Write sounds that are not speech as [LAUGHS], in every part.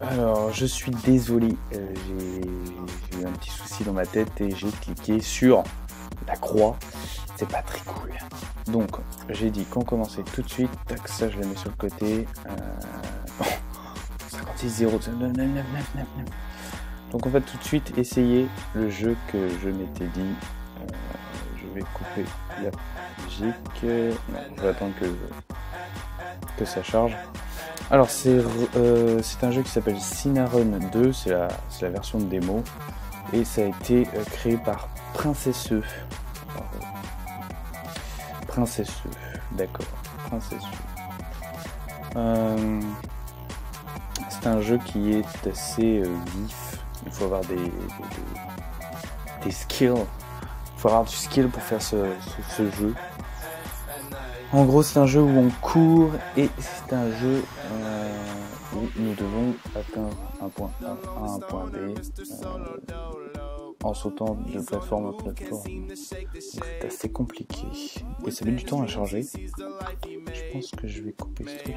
Alors, je suis désolé, euh, j'ai eu un petit souci dans ma tête et j'ai cliqué sur la croix. C'est pas très cool. Donc, j'ai dit qu'on commençait tout de suite. Ça, je le mets sur le côté. Euh... 56 0. Donc, on va tout de suite essayer le jeu que je m'étais dit. Euh, vais couper la musique. Non, je vais attendre que, que ça charge. Alors c'est euh, un jeu qui s'appelle Cinnarun 2, c'est la, la, version de démo, et ça a été euh, créé par Princesseux. Princesseux, d'accord, Princesseux. Euh, c'est un jeu qui est assez vif, il faut avoir des, des, skills, il faut avoir du skill pour faire ce, jeu. En gros, c'est un jeu où on court et c'est un jeu euh, où nous devons atteindre un point A à un point B euh, en sautant de plateforme à plateforme. C'est assez compliqué et ça met du temps à charger. Je pense que je vais couper ce truc.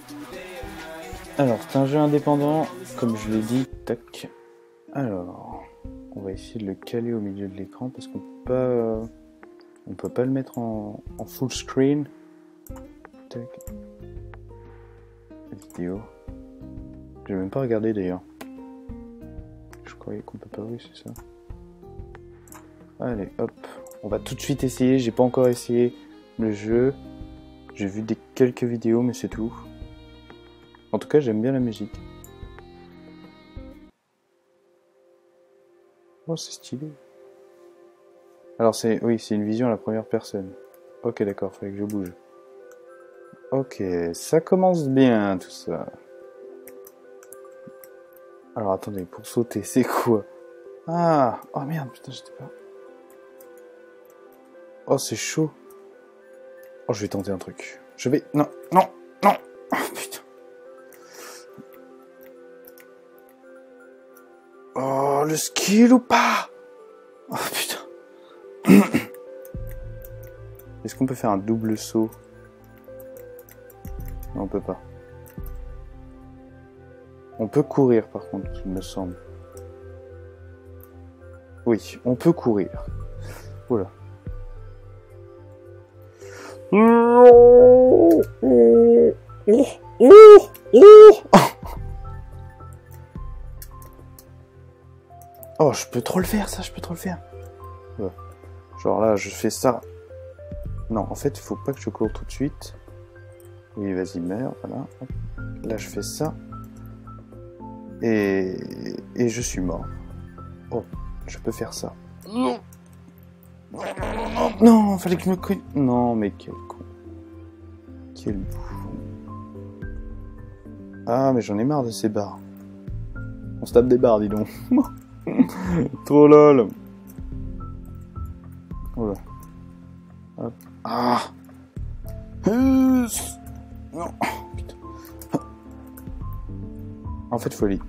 Alors, c'est un jeu indépendant, comme je l'ai dit, tac. Alors, on va essayer de le caler au milieu de l'écran parce qu'on peut pas on peut pas le mettre en, full screen. Tac. Vidéo. J'ai même pas regardé d'ailleurs. Je croyais qu'on peut pas, oui, c'est ça. Allez, hop. On va tout de suite essayer. J'ai pas encore essayé le jeu. J'ai vu des quelques vidéos, mais c'est tout. En tout cas, j'aime bien la musique. Oh, c'est stylé. Alors c'est oui, c'est une vision à la première personne. Ok, d'accord, fallait que je bouge. Ok, ça commence bien tout ça. Alors attendez, pour sauter, c'est quoi? Ah Oh merde, putain, j'étais pas. Oh, c'est chaud. Oh, je vais tenter un truc. Je vais. Non, non, non Oh [LAUGHS] putain. Oh, le skill ou pas? Oh putain. [COUGHS] Est-ce qu'on peut faire un double saut? Non, on peut pas. On peut courir par contre, il me semble. Oui, on peut courir. Oula. Je peux trop le faire, ça, je peux trop le faire. Genre là, je fais ça. Non, en fait, il faut pas que je cours tout de suite. Oui, vas-y, meurs, voilà. Là, je fais ça. Et... Et je suis mort. Oh, je peux faire ça. Non Non, fallait que je me cogne. Non, mais quel con. Quel bouffon. Ah, mais j'en ai marre de ces barres. On se tape des barres, dis donc. [LAUGHS] [LAUGHS] Trop lol. Voilà. Hop. Ah Non Putain. En fait, faut aller...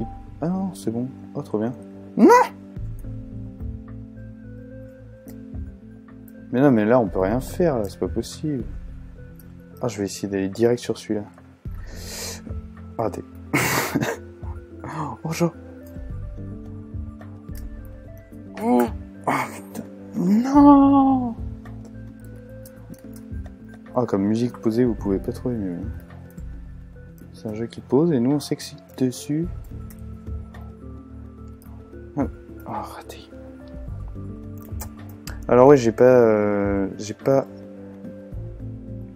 Ah non, c'est bon. Oh, trop bien. Mais non, mais là, on peut rien faire, là. C'est pas possible. Ah, je vais essayer d'aller direct sur celui-là. Raté. [LAUGHS] Bonjour. Comme musique posée, vous pouvez pas trouver mieux. C'est un jeu qui pose et nous on s'excite dessus. Oh, raté. Alors oui, j'ai pas... Euh, j'ai pas...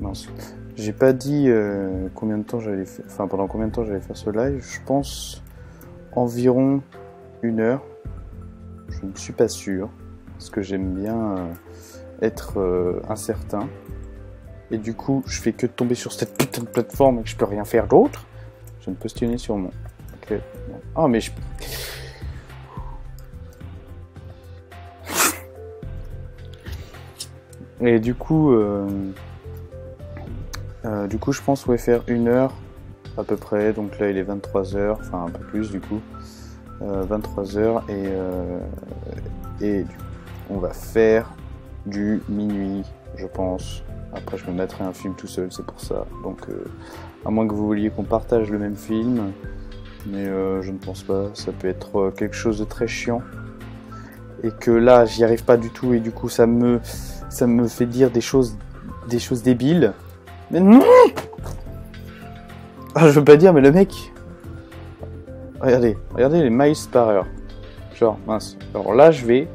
Mince. J'ai pas dit euh, combien de temps j'allais. Enfin, pendant combien de temps j'allais faire ce live. Je pense environ une heure. Je ne suis pas sûr parce que j'aime bien euh, être incertain. Et du coup je fais que tomber sur cette putain de plateforme et que je peux rien faire d'autre, je vais me positionner sur mon. Ok. Ah mais je. [LAUGHS] Et du coup, euh, euh, du coup, je pense ouais faire une heure à peu près. Donc là, il est 23 h enfin un peu plus du coup, 23 h et et on va faire du minuit, je pense. Après, je me mettrai un film tout seul, c'est pour ça. Donc, euh, à moins que vous vouliez qu'on partage le même film, mais euh, je ne pense pas. Ça peut être euh, quelque chose de très chiant. Et que là, j'y arrive pas du tout, et du coup, ça me, ça me fait dire des choses, des choses débiles. Mais non ah, Je veux pas dire, mais le mec. Regardez, regardez les miles par heure. Genre, mince. Alors là, je vais.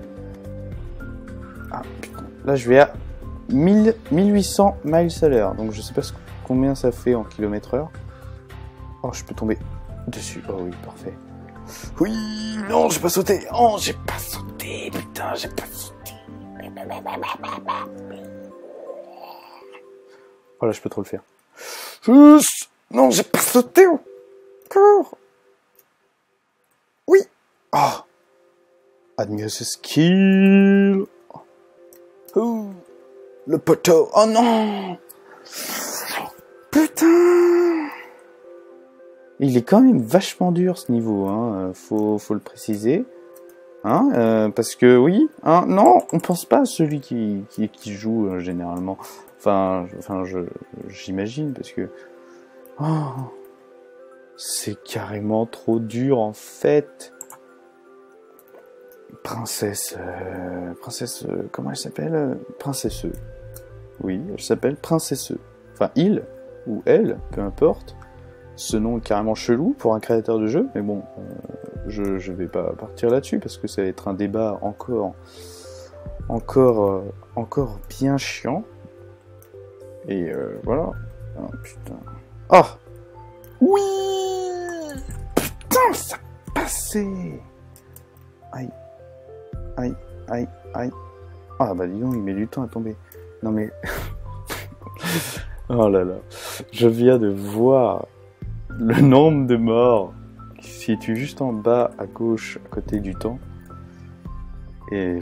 Ah, putain. Là, je vais à 1000, 1800 miles à l'heure. Donc, je sais pas combien ça fait en kilomètres heure. Oh, je peux tomber dessus. Oh oui, parfait. Oui, non, j'ai pas sauté. Oh, j'ai pas sauté. Putain, j'ai pas sauté. Oh là, je peux trop le faire. Non, j'ai pas sauté encore. Oui. Oh. Admire ce skill. Le poteau. Oh non Putain Il est quand même vachement dur ce niveau, hein. Euh, faut, le préciser. Hein, euh, parce que oui, hein, non, on pense pas à celui qui, joue euh, généralement. Enfin, j'imagine parce que oh, c'est carrément trop dur en fait princesse, euh, princesse, euh, comment elle s'appelle? Princesse. Oui, elle s'appelle Princesse. Enfin, il ou elle, peu importe. Ce nom est carrément chelou pour un créateur de jeu, mais bon, euh, je, je vais pas partir là-dessus parce que ça va être un débat encore, encore, encore bien chiant. Et voilà. Oh. Oh Oui Putain, ça passait Aïe. Aïe, aïe, aïe. Ah bah dis donc, il met du temps à tomber. Non mais... [LAUGHS] oh là là. Je viens de voir le nombre de morts qui se situe juste en bas à gauche, à côté du temps. Et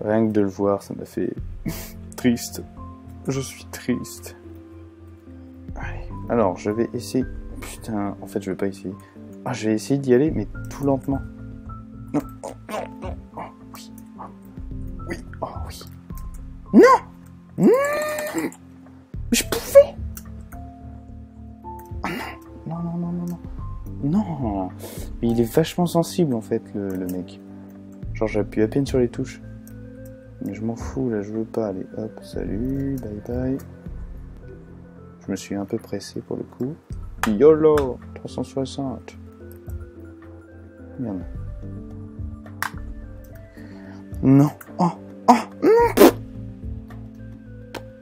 rien que de le voir, ça m'a fait [LAUGHS] triste. Je suis triste. Alors, je vais essayer... Putain, en fait, je vais pas essayer. Ah, je vais essayer d'y aller, mais tout lentement. Non, non, non. Non Je pouvais oh non Non, non, non, non, non. Non Mais il est vachement sensible en fait, le, mec. Genre j'appuie à peine sur les touches. Mais je m'en fous, là je veux pas. Allez, hop, salut, bye bye. Je me suis un peu pressé pour le coup. YOLO 360 Merde. Non. Oh Oh,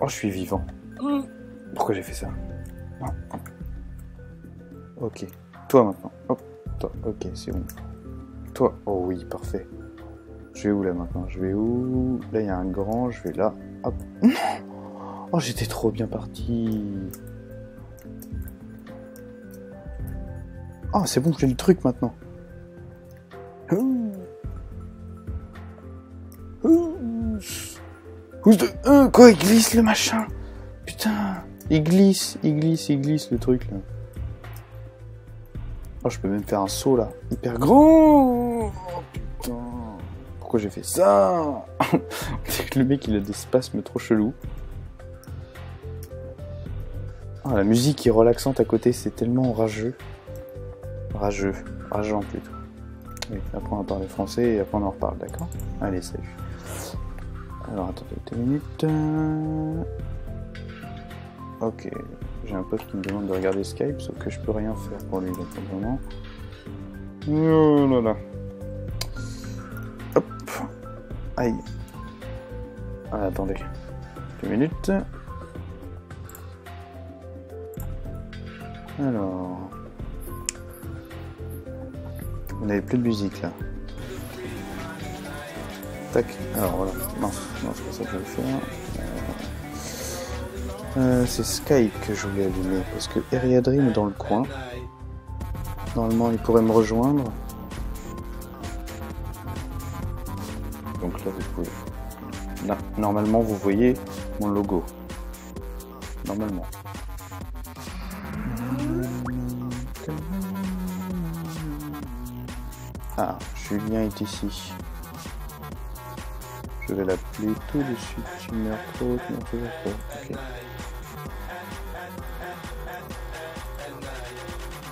je suis vivant. Pourquoi j'ai fait ça Ok. Toi maintenant. Hop. Toi. Ok, c'est bon. Toi. Oh oui, parfait. Je vais où là maintenant? Je vais où? Là, il y a un grand. Je vais là. Hop. [LAUGHS] Oh, j'étais trop bien parti. Oh, c'est bon, j'ai le truc maintenant. Euh, quoi, il glisse le machin Putain, il glisse, il glisse, il glisse le truc là. Oh, je peux même faire un saut là, hyper grand. Putain, pourquoi j'ai fait ça? [LAUGHS] Le mec il a des spasmes trop chelous. Oh, la musique est relaxante à côté, c'est tellement rageux. Rageux, rageant plutôt. Oui, après on va parler français et après on en reparle, d'accord? Allez, salut. Alors attendez deux minutes. Ok, j'ai un pote qui me demande de regarder Skype, sauf que je peux rien faire pour lui pour le moment. Oh là là. Hop. Aïe. Ah, attendez. Deux minutes. Alors. On n'avait plus de musique là. Alors voilà, non, non c'est pas ça que je vais faire. Euh, c'est Skype que je voulais allumer parce que Eriadrim est dans le coin. Normalement, il pourrait me rejoindre. Donc là, vous pouvez. Normalement, vous voyez mon logo. Normalement. Ah, Julien est ici. Je vais l'appeler tout de suite. Tu meurs toujours trop. Ok.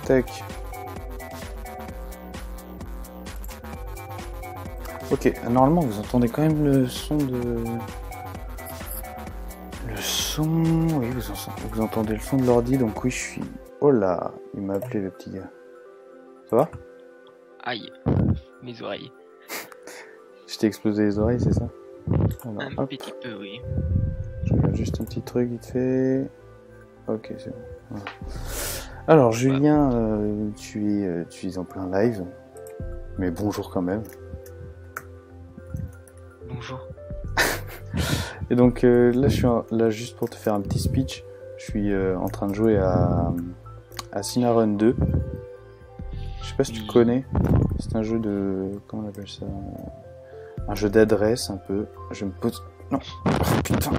Tac. Ok, normalement vous entendez quand même le son de... Le son... Oui, vous, en- vous entendez le son de l'ordi, donc oui, je suis... Oh là, il m'a appelé le petit gars. Ça va? Aïe, mes oreilles. [LAUGHS] Je t'ai explosé les oreilles, c'est ça? Alors, Un hop, petit peu, oui. je regarde juste un petit truc vite fait. Ok, c'est bon. Voilà. Alors, Julien, euh, tu, es, euh, tu es en plein live. Mais bonjour quand même. Bonjour. [LAUGHS] Et donc euh, là, je suis en- là juste pour te faire un petit speech. Je suis euh, en train de jouer à, à Cinnarun 2. Je sais pas si tu connais. C'est un jeu de comment on appelle ça? Un jeu d'adresse un peu. Je me pose. Non. Oh, putain.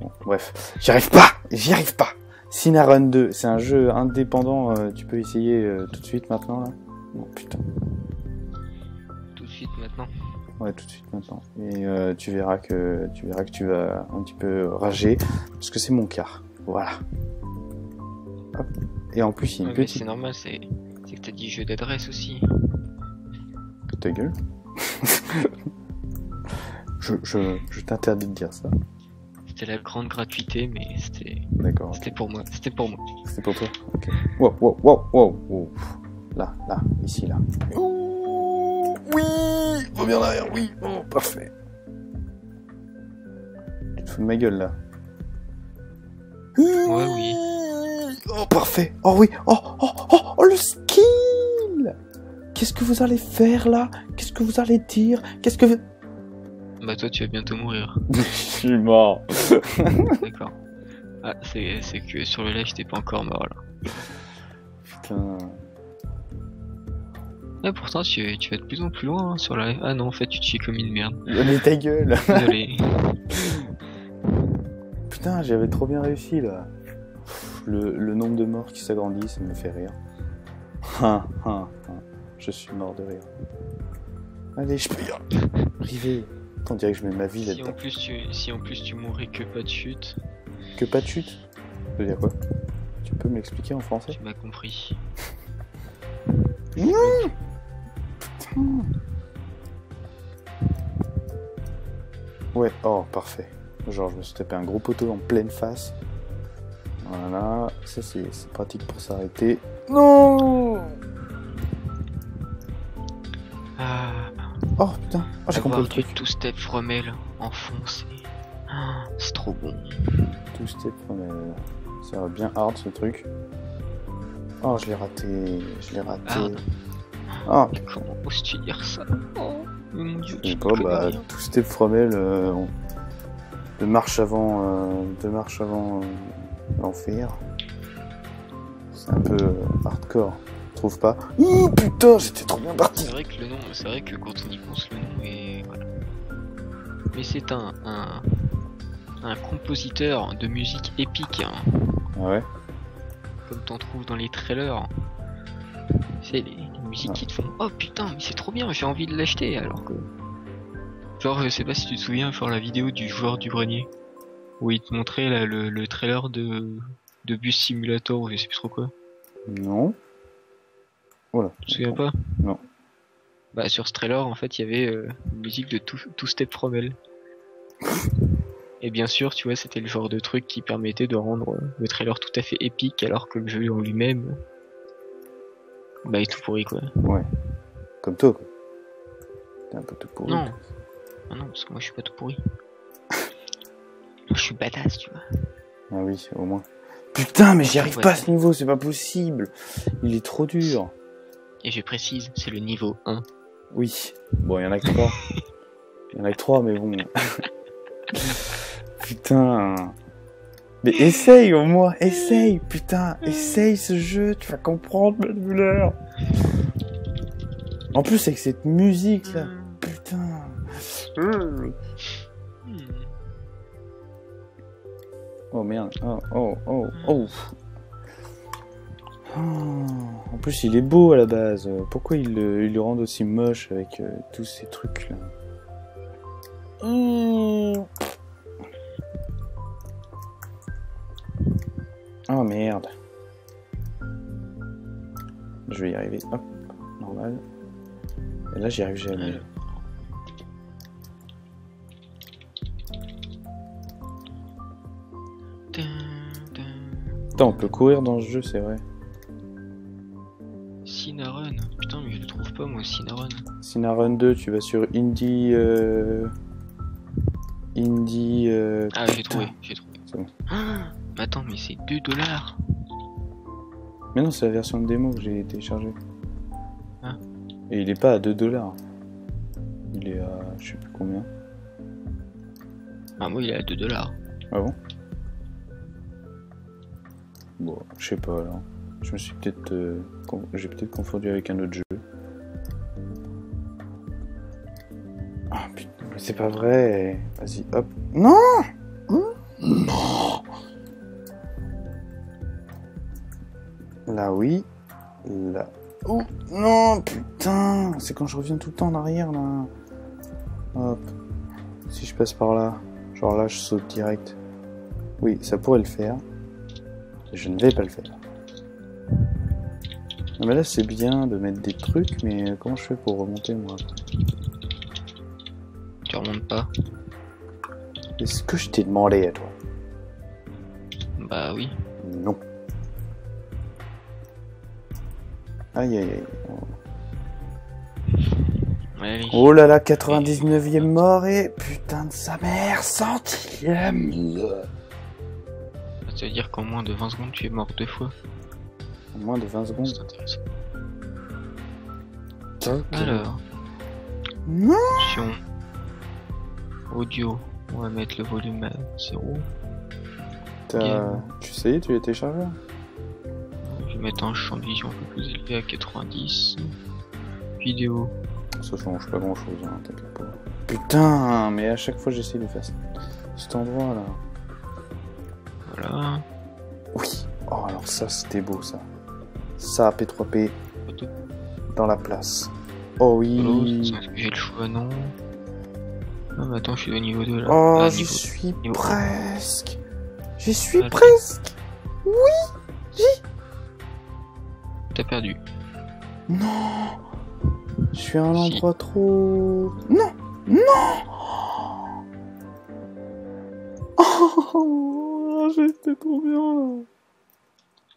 Bon, bref, j'y arrive pas. J'y arrive pas. Cinnarun 2, c'est un jeu indépendant. euh, tu peux essayer euh, tout de suite maintenant là? Non putain. Tout de suite maintenant. Ouais, tout de suite maintenant. Et euh, tu verras que tu verras que tu vas un petit peu rager parce que c'est mon cas. Voilà. Hop. Et en plus, il y a une petite c'est normal, c'est c'est que t'as dit jeu d'adresse aussi. ta gueule. [LAUGHS] je je, je t'interdis de dire ça. C'était la grande gratuité, mais c'était D'accord. c'était pour moi. C'était pour moi. C'est pour toi? Ok. Wow, wow, wow, wow, wow. Là, là, ici, là. Ouh, oui, reviens en arrière, oui. Oh, parfait. Tu te fous de ma gueule là. Ouais, oui. Oh, parfait. Oh oui. Oh, oh, oh, oh, le. Qu'est-ce que vous allez faire là? Qu'est-ce que vous allez dire? Qu'est-ce que vous... Bah toi, tu vas bientôt mourir. [LAUGHS] Je suis mort. [LAUGHS] D'accord. Ah, c'est c'est que sur le live, t'es pas encore mort là. Putain. Ah, pourtant, tu, tu vas de plus en plus loin hein, sur la. Ah non, en fait, tu te chies comme une merde. Mais ta gueule. Désolé. [LAUGHS] Putain, j'avais trop bien réussi là. Le, le nombre de morts qui s'agrandit, ça me fait rire. Je suis mort de rire. Allez, je peux y arriver. On dirait que je mets ma vie si en là-dedans. plus tu si en plus tu mourrais que pas de chute, Que pas de chute Ça veut dire quoi? Tu peux me l'expliquer en français? Tu m'as compris. Ouais, oh, parfait. Genre, je me suis tapé un gros poteau en pleine face. Voilà, ça c'est c'est pratique pour s'arrêter. Non Ah, Oh putain, oh, j'ai compris le truc. two step from hell en fond, c'est Ah, c'est trop bon. Two step from hell. Ça va bien hard ce truc. Oh, je l'ai raté, je l'ai raté. Oh, Comment oses-tu dire ça? Oh, mon dieu, je pas, bah. Two step from hell, euh, on- de marche avant, euh, de marche avant euh, l'enfer. C'est un peu euh, hardcore, tu trouves pas Ouh putain, j'étais trop bien parti. C'est vrai que le nom, c'est vrai que quand on y pense, le nom est voilà. Mais c'est un, un un compositeur de musique épique, hein, ouais comme t'en trouves dans les trailers. C'est les, les musiques qui te font oh putain mais c'est trop bien j'ai envie de l'acheter alors que genre je sais pas si tu te souviens genre la vidéo du joueur du grenier où il te montrait là, le, le trailer de de bus simulator ou je sais plus trop quoi Non. Voilà. tu te souviens pas Non. bah sur ce trailer en fait il y avait euh, une musique de Two, Two Step From Hell et bien sûr tu vois c'était le genre de truc qui permettait de rendre euh, le trailer tout à fait épique alors que le jeu en lui-même bah est tout pourri quoi Ouais. Comme toi, quoi. T'es un peu tout pourri. Non. Ah non, parce que moi je suis pas tout pourri. je suis badass, tu vois. Ah oui, au moins. Putain, mais j'y arrive Ouais. pas à ce niveau, c'est pas possible. Il est trop dur. Et je précise, c'est le niveau 1. Oui. Bon, il y en a que trois. [LAUGHS] Il y en a que trois, mais bon. Putain. Mais essaye au moins, essaye, putain, essaye ce jeu, tu vas comprendre ma douleur. En plus avec cette musique là, putain. Hmm. Oh merde, oh, oh, oh, oh. Oh. En plus il est beau à la base, pourquoi il le, il le rend aussi moche avec euh, tous ces trucs là Mmh. Oh merde. Je vais y arriver. Hop, normal. Et là, j'y arrive jamais. Putain, on peut courir dans ce jeu, c'est vrai. Cinnarun. Putain, mais je le trouve pas, moi, Cinnarun. Cinnarun 2, tu vas sur Indie. Euh... Indie. Euh... Ah, j'ai trouvé, j'ai trouvé. C'est bon. Ah, [GASPS] mais attends, mais c'est 2 dollars. Mais non, c'est la version de démo que j'ai téléchargée. Ah. Et il est pas à 2 dollars. Il est à. je sais plus combien. Ah, moi, il est à 2 dollars. Ah bon? Bon, je sais pas alors. Je me suis peut-être. euh, J'ai peut-être confondu avec un autre jeu. Ah putain, mais c'est pas vrai. Vas-y, hop. Non Non Là oui. Là. Oh non, putain C'est quand je reviens tout le temps en arrière là. Hop. Si je passe par là. Genre là, je saute direct. Oui, ça pourrait le faire. Je ne vais pas le faire. Non mais là c'est bien de mettre des trucs, mais comment je fais pour remonter moi Tu remontes pas Est-ce que je t'ai demandé à toi Bah oui. Non. Aïe aïe aïe. Ouais. Oh là là, 99e mort et putain de sa mère, centième Ça veut dire qu'en moins de 20 secondes, tu es mort deux fois. Moins de 20 secondes. C'est intéressant. Alors, Non option audio. On va mettre le volume à 0. T'as- Tu sais, tu l'as téléchargé Je vais mettre un champ de vision un peu plus élevé à 90. Vidéo. Ça change pas grand chose, hein, t'inquiète pas. Putain, mais à chaque fois j'essaie de faire cet endroit là. Voilà. Oui. Oh, alors ça c'était beau ça. Ça, P3P, Photo. dans la place. Oh oui. Choix Non. Non, mais attends, je suis au niveau 2 là. Oh, Ah, j'y suis niveau- presque. J'y suis Ah, presque. T'as perdu. Non. Je suis à un Si. endroit trop. Non. Non. [LAUGHS] Oh, j'étais trop bien.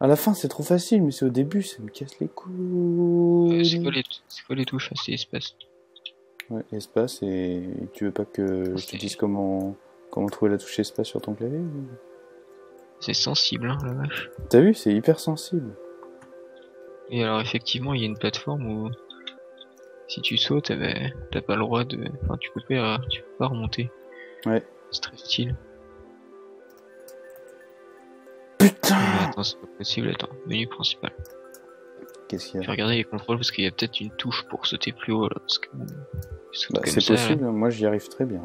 À la fin, c'est trop facile, mais c'est au début, ça me casse les Euh, couilles. c'est quoi, les... c'est quoi les touches à ces espaces? Ouais, espace, et tu veux pas que je te dise comment, comment trouver la touche espace sur ton clavier? Ou- C'est sensible, hein, la vache. T'as vu, c'est hyper sensible. Et alors, effectivement, il y a une plateforme où si tu sautes, eh ben, t'as pas le droit de. Enfin, tu peux pas, tu peux pas remonter. Ouais. C'est très style. Putain Mais attends, c'est pas possible. Attends, menu principal. Qu'est-ce qu'il y Je a vais regarder les contrôles parce qu'il y a peut-être une touche pour sauter plus haut là. Parce que. je saute Bah, C'est ça, possible, moi j'y arrive très bien.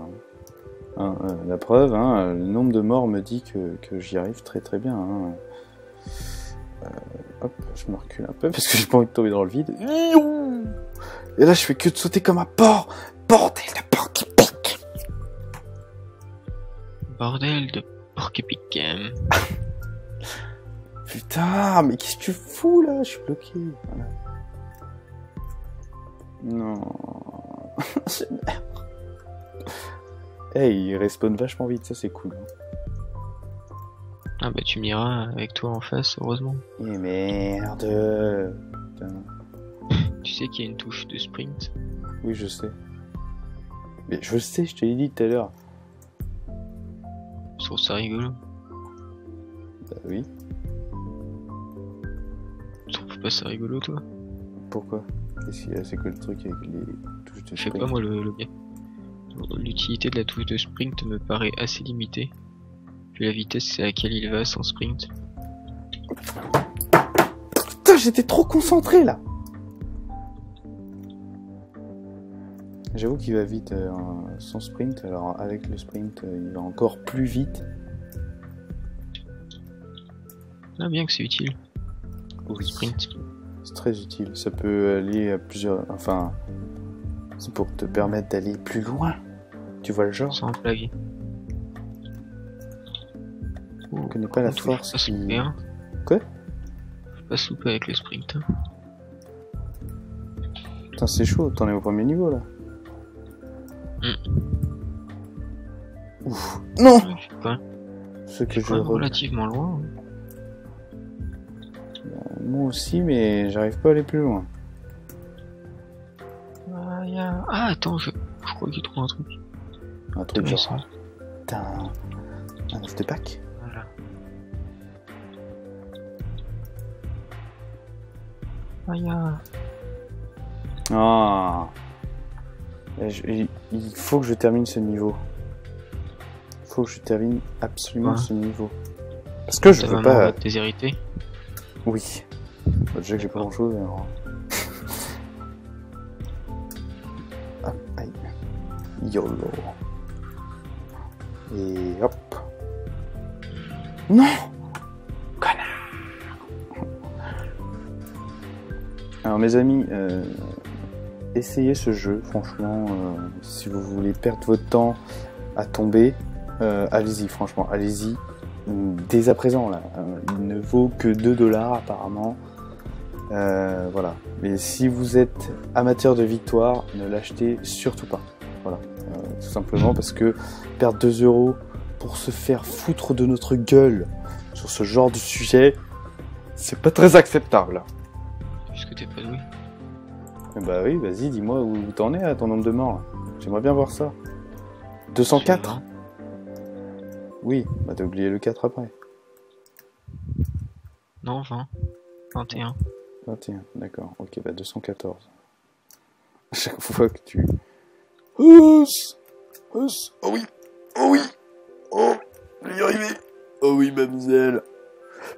Hein, euh, la preuve, hein, le nombre de morts me dit que, que j'y arrive très très bien. hein. Euh, hop, je me recule un peu [LAUGHS] parce que j'ai pas envie de tomber dans le vide. Et là je fais que de sauter comme un porc Bordel de porc qui pique Bordel de porc-épic. [LAUGHS] Putain, mais qu'est-ce que tu fous là? Je suis bloqué. Voilà. Non. [LAUGHS] c'est merde. Hey, il respawn vachement vite, ça c'est cool. hein. Ah bah tu me diras avec toi en face, heureusement. Et merde. Putain. [LAUGHS] Tu sais qu'il y a une touche de sprint? Oui, je sais. Mais je sais, je te l'ai dit tout à l'heure. Je trouve ça rigolo. Bah oui. Trouves pas ça rigolo toi Pourquoi? Qu'est-ce qu'il y a? C'est quoi le truc avec les touches de Je sais sprint? pas moi le, le. L'utilité de la touche de sprint me paraît assez limitée. Puis la vitesse, c'est à laquelle il va sans sprint. Putain, j'étais trop concentré là J'avoue qu'il va vite euh, sans sprint, alors avec le sprint, euh, il va encore plus vite. Ah, bien que c'est utile. Oui, Sprint. c'est très utile. Ça peut aller à plusieurs. Enfin, c'est pour te permettre d'aller plus loin. Tu vois le genre? Sans blague. Je connais pas la force Pas qui. souper, hein. Quoi? Pas souper avec le sprint. hein. Putain, c'est chaud, t'en es au premier niveau là. Mm. Ouf. Non je sais pas. Ce que Je relativement loin. hein. Moi aussi, mais j'arrive pas à aller plus loin. Ah, y a- ah, attends, je, je crois qu'il trouve un truc. Un truc genre. Intéressant. T'as un. Un œuf de Pâques Voilà. Ah, y a... Ah je- il- faut que je termine ce niveau. Il faut que je termine absolument Ouais. ce niveau. Parce que je veux pas. déshériter? Oui. Bah, déjà que j'ai pas grand chose alors. Hop, aïe. YOLO. Et hop. Non Connard Alors mes amis, euh, essayez ce jeu, franchement, euh, si vous voulez perdre votre temps à tomber, euh, allez-y, franchement, allez-y. Dès à présent, là, il ne vaut que 2 dollars apparemment. Euh, voilà. Mais si vous êtes amateur de victoire, ne l'achetez surtout pas. Voilà. Euh, tout simplement parce que perdre 2 euros pour se faire foutre de notre gueule sur ce genre de sujet, c'est pas très acceptable. Puisque t'es pas doué? Eh Bah oui, vas-y, dis-moi où t'en es à ton nombre de morts. J'aimerais bien voir ça. 204 Oui, bah t'as oublié le 4 après. Non, 20. 21. 21, d'accord. Ok, bah 214. À chaque fois que tu... Oh oui Oh oui Oh Je vais y Oh oui, mademoiselle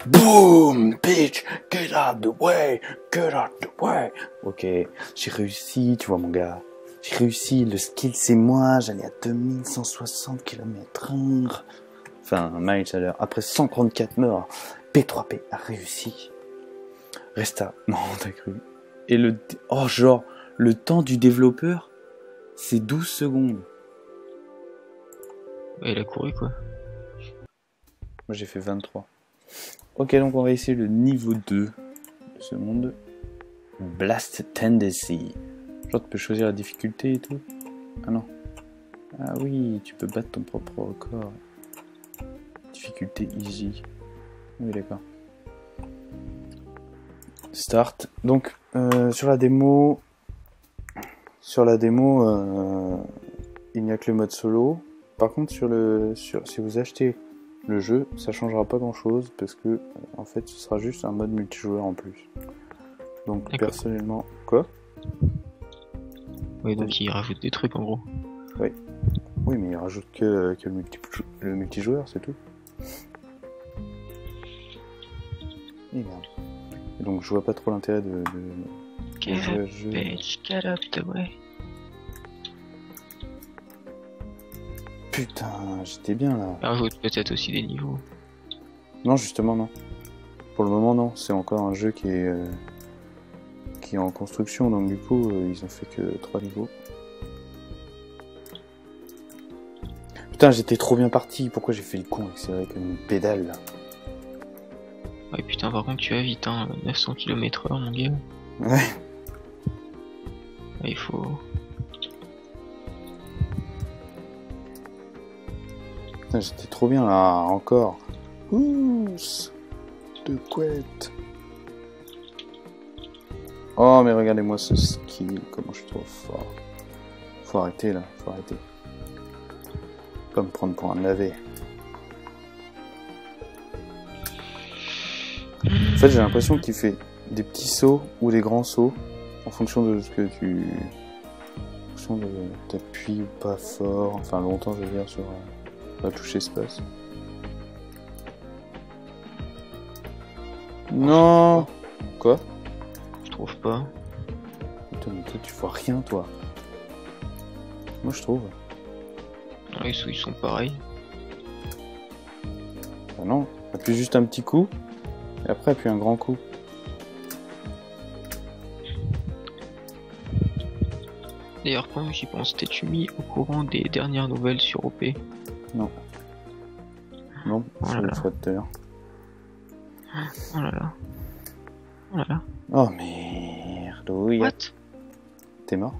Boom Bitch Get out the way Get out the way Ok, j'ai réussi, tu vois mon gars. J'ai réussi, le skill c'est moi, j'allais à 2160 km h Enfin, miles à l'heure. Après 134 morts, P3P a réussi. Resta. [LAUGHS] Non, t'as cru. Et le. Oh, genre, le temps du développeur, c'est 12 secondes. Ouais, il a couru quoi. Moi, j'ai fait 23. Ok, donc on va essayer le niveau 2 de ce monde. Blast Tendency. Genre, tu peux choisir la difficulté et tout. Ah non. Ah oui, tu peux battre ton propre record. Difficulté easy. Oui, d'accord. Start. Donc, euh, sur la démo, sur la démo, euh, il n'y a que le mode solo. Par contre, sur le, sur, si vous achetez le jeu, ça changera pas grand chose parce que, en fait, ce sera juste un mode multijoueur en plus. Donc, personnellement, quoi? Ouais, donc il rajoute des trucs en gros. Oui, mais il rajoute que, que le, multi, le multijoueur, c'est tout. Donc, je vois pas trop l'intérêt de, de, de Get jouer à up, ce jeu. bitch, get up the way. Putain, j'étais bien là. Rajoute peut-être aussi des niveaux. Non, justement, non. Pour le moment, non. C'est encore un jeu qui est, euh, qui est en construction, donc du coup, euh, ils ont fait que 3 niveaux. Putain, j'étais trop bien parti. Pourquoi j'ai fait le con comme une pédale là? Ouais, putain, par contre, tu vas vite, hein. 900 km/h, mon gars. Ouais. Ouais, il faut. Putain, j'étais trop bien là, encore. Ouss De couette. Oh, mais regardez-moi ce skill, comment je suis trop fort. Faut arrêter là, faut arrêter. Pas me prendre pour un navet. En fait, j'ai l'impression qu'il fait des petits sauts ou des grands sauts en fonction de ce que tu. En fonction de t'appuies ou pas fort, enfin longtemps, je veux dire, sur euh, la touche espace. Non Quoi? Je trouve pas. Putain, mais toi, tu vois rien, toi. Moi, je trouve. Ah, ils sont, pareils. Ah non, appuie juste un petit coup et après appuie un grand coup. D'ailleurs, quand j'y pense, t'es-tu mis au courant des dernières nouvelles sur OP Non, Oh je là le à l'heure. Oh là là. Oh là là. Oh merde, oui. What? T'es mort?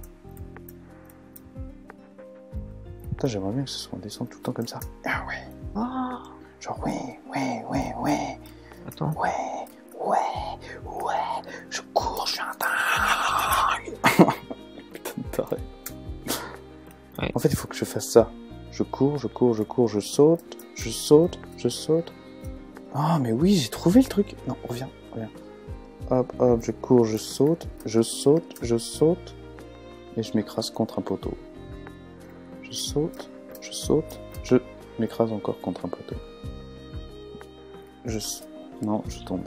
Putain, j'aimerais bien que ce soit en descente tout le temps comme ça. Ah ouais. Ah Genre, ouais, ouais, ouais, ouais, Ouais, ouais, ouais, je cours, je suis un dingue. [LAUGHS] Putain de taré. Ouais. En fait, il faut que je fasse ça. Je cours, je cours, je cours, je saute, je saute, je saute. Ah, mais oui, j'ai trouvé le truc. Non, reviens, reviens. Hop, hop, je cours, je saute, je saute, je saute. Et je m'écrase contre un poteau. Je saute, je saute, je m'écrase encore contre un poteau. Je... s- Non, je tombe.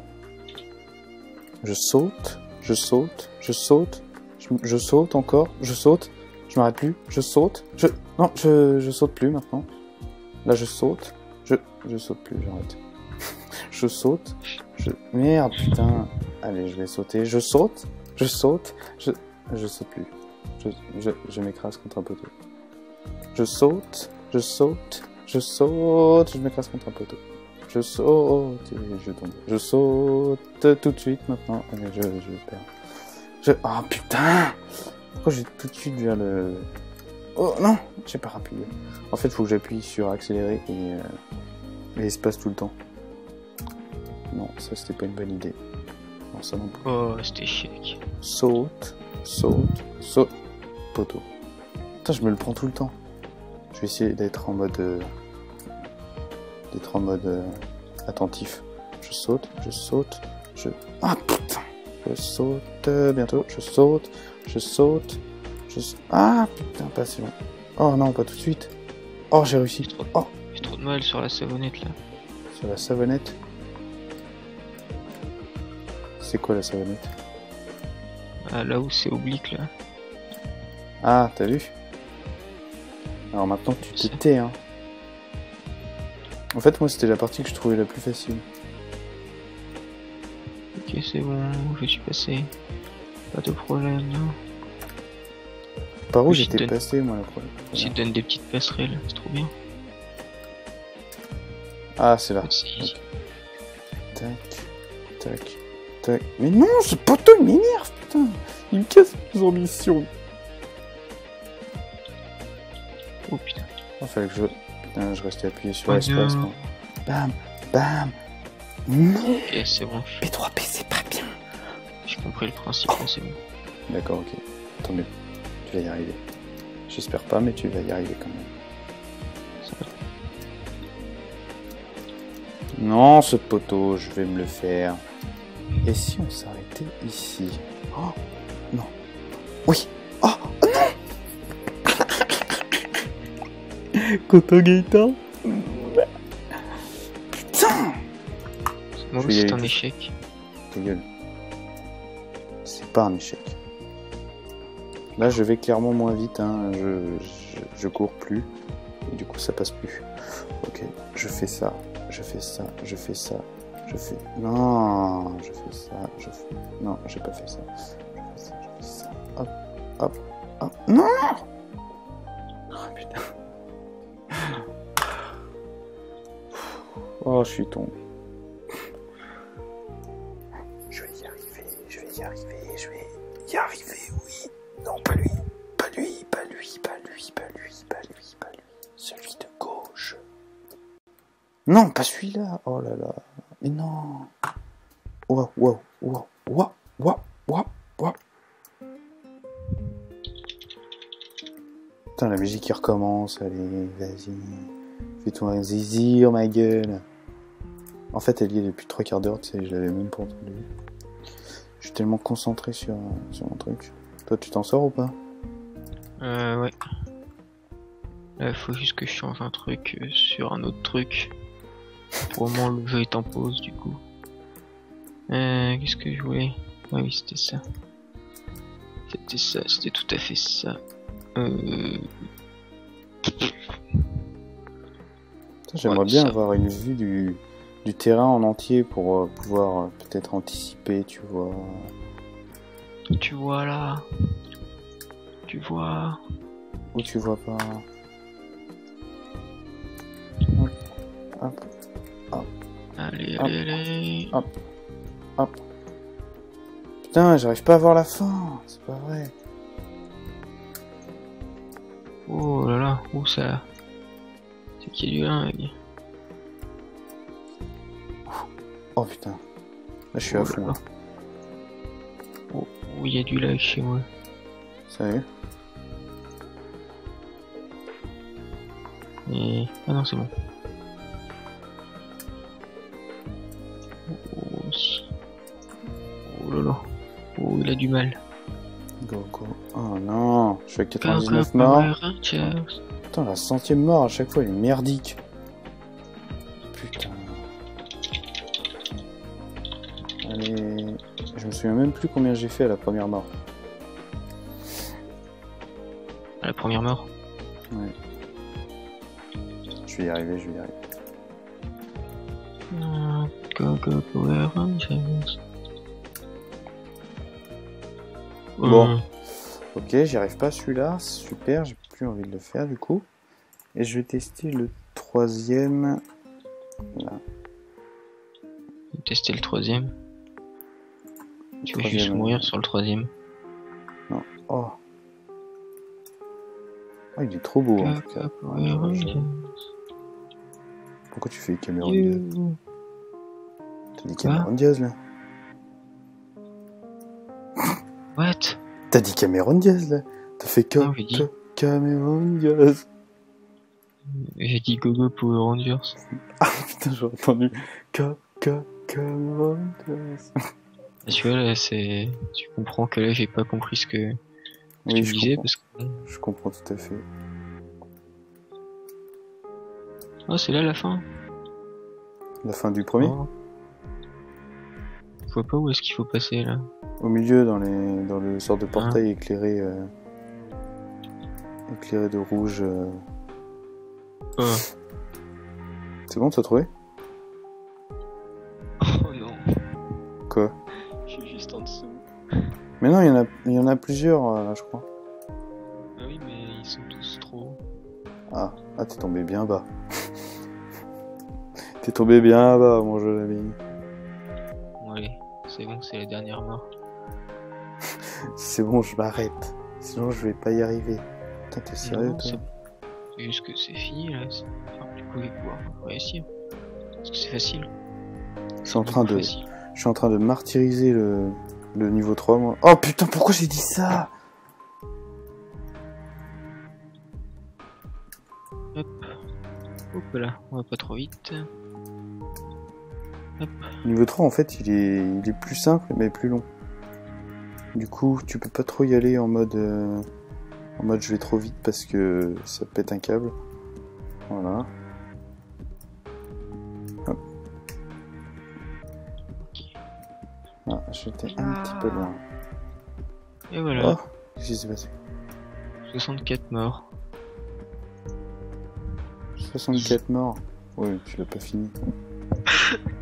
Je saute, je saute, je saute, je, saute encore, je saute, je m'arrête plus, je saute, je... Non, je, je saute plus maintenant. Là, je saute, je... Je saute plus, j'arrête. [LAUGHS] je saute, je... Merde, putain. Allez, je vais sauter, je saute, je saute, je... Je saute plus. Je, je, je m'écrase contre un poteau. Je saute, je saute, je saute, je m'écrase contre un poteau. Je saute et je tombe. Je saute tout de suite maintenant. Allez, je, je perds. Je... Oh putain Pourquoi j'ai tout de suite vers le... Oh non J'ai pas appuyé. En fait, faut que j'appuie sur accélérer et, euh, et espace tout le temps. Non, ça c'était pas une bonne idée. Non, ça non plus. Oh, cet échec. Saute, saute, saute. Poteau. Putain, je me le prends tout le temps. Je vais essayer d'être en mode. euh, d'être en mode euh, attentif. Je saute, je saute, je. Ah putain Je saute euh, bientôt, je saute, je saute, je. Ah putain, pas assez long. Oh non, pas tout de suite. Oh, j'ai réussi. J'ai trop, Oh. j'ai trop de mal sur la savonnette là. Sur la savonnette. C'est quoi la savonnette? Ah, là où c'est oblique là. Ah, t'as vu? Alors maintenant tu te tais, hein. En fait, moi c'était la partie que je trouvais la plus facile. Ok, c'est bon, je suis passé. Pas de problème. non. Par où j'étais donne- passé, moi, la première Si te donne des petites passerelles, c'est trop bien. Ah, c'est là. Tac, tac, tac. Mais non, ce poteau il m'énerve, putain Il me casse mes ambitions. Oh putain. Il fallait que je... Putain, je restais appuyé sur Oh l'espace. Bam, bam. Non Ok, c'est bon, P3P, c'est pas bien j'ai compris le principe, là, c'est bon. D'accord, ok. Tant mieux. Tu vas y arriver. J'espère pas, mais tu vas y arriver quand même. Non, ce poteau, je vais me le faire. Et si on s'arrêtait ici? Oh, non. Oui. Oh, Coton Gaëtan Putain c'est un échec. Ta gueule. C'est pas un échec. Là, je vais clairement moins vite. Hein. Je, je, je cours plus. Et du coup, ça passe plus. Ok, je fais ça. Je fais ça. Je fais ça. Je fais. Non, je fais ça. Je fais. Non, j'ai pas fait ça. Je fais ça. Je fais ça. Hop, hop, hop. Non Oh putain. Oh, je suis tombé. Je vais y arriver, je vais y arriver, je vais y arriver, oui. Non, pas lui, pas lui, pas lui, pas lui, pas lui, pas lui, pas lui. Celui de gauche. Non, pas celui-là. Oh là là. Mais non. Wow, wow, wow, wow, wow, wow, wow. Putain, la musique qui recommence. Allez, vas-y. Fais-toi un zizir, ma gueule. En fait, elle y est depuis trois quarts d'heure, tu sais, je l'avais même pas entendu. Je suis tellement concentré sur, sur mon truc. Toi, tu t'en sors ou pas? Euh, ouais. Là, faut juste que je change un truc euh, sur un autre truc. Pour le moment, le jeu est en pause, du coup. Euh, qu'est-ce que je voulais? Ah oui, c'était ça. C'était ça, c'était tout à fait ça. Euh... J'aimerais Ouais, bien ça. avoir une vue du, du terrain en entier pour euh, pouvoir euh, peut-être anticiper, tu vois. Tu vois là Tu vois Ou tu vois pas. Hop, hop, Allez, Hop. allez, allez Hop. hop. Putain, j'arrive pas à voir la fin, c'est pas vrai. Oh là là, où ça C'est qu'il y a du lag. Oh putain. Là, je suis à Oh fond. là. Oh, oh, il y a du lag chez moi. Sérieux Et... Ah non, c'est bon. Oh. Oh là là. Oh, il a du mal. Go, go. Oh non, je suis à Go, 99 go, morts. Putain, la centième mort à chaque fois, elle est merdique. Putain. Allez. Je me souviens même plus combien j'ai fait à la première mort. À la première mort. Ouais. Je vais y arriver, je vais y arriver. Ah, Go, go, Power Rangers. Bon. Euh, Ok, j'y arrive pas celui-là. Super, j'ai plus envie de le faire du coup. Et je vais tester le troisième. Là. tester le troisième. Le Tu vas juste troisième, mourir sur le troisième. Oh. Oh, il est trop beau en tout cas. Pourquoi tu fais You. T'as dit Diaz là What? T'as dit Cameron Diaz là T'as fait que, Non, j'ai dit- Cameron Diaz J'ai dit Go Go Power Rangers. [LAUGHS] Putain, j'ai entendu que Cameron Diaz. [LAUGHS] Tu vois là, c'est. Tu comprends que là j'ai pas compris ce que Oui, tu je disais comprends. parce que. je comprends tout à fait. Oh, c'est là la fin. La fin du premier? Oh. Je vois pas où est-ce qu'il faut passer là. Au milieu, dans, les, dans le sort de portail éclairé. euh, éclairé de rouge. euh. Oh, C'est bon, t'as trouvé [LAUGHS] oh non, Quoi? Je suis juste en dessous. Mais non, il y en a, il y en a plusieurs, euh, là, je crois. Ah oui, mais ils sont tous trop. Ah, ah t'es tombé bien bas. [LAUGHS] t'es tombé bien bas, mon jeu ami. Bon, allez, c'est bon, c'est la dernière mort. C'est bon, je m'arrête. Sinon, je vais pas y arriver. Putain, t'es sérieux, Non, toi c'est juste que c'est fini là. Enfin, du coup, je vais pouvoir réussir. Parce que c'est facile. Je suis en train de, Facile. je suis en train de martyriser le, le niveau 3, moi. Oh putain, pourquoi j'ai dit ça? Hop là, on va pas trop vite. Niveau 3, en fait, il est, il est plus simple, mais plus long. Du coup, tu peux pas trop y aller en mode, euh, en mode je vais trop vite parce que ça pète un câble. Voilà. Hop. Ah, j'étais un petit peu loin. Et voilà, Oh, qu'est-ce qui s'est passé? 64 morts. 64 morts? Oui, tu l'as pas fini. [LAUGHS]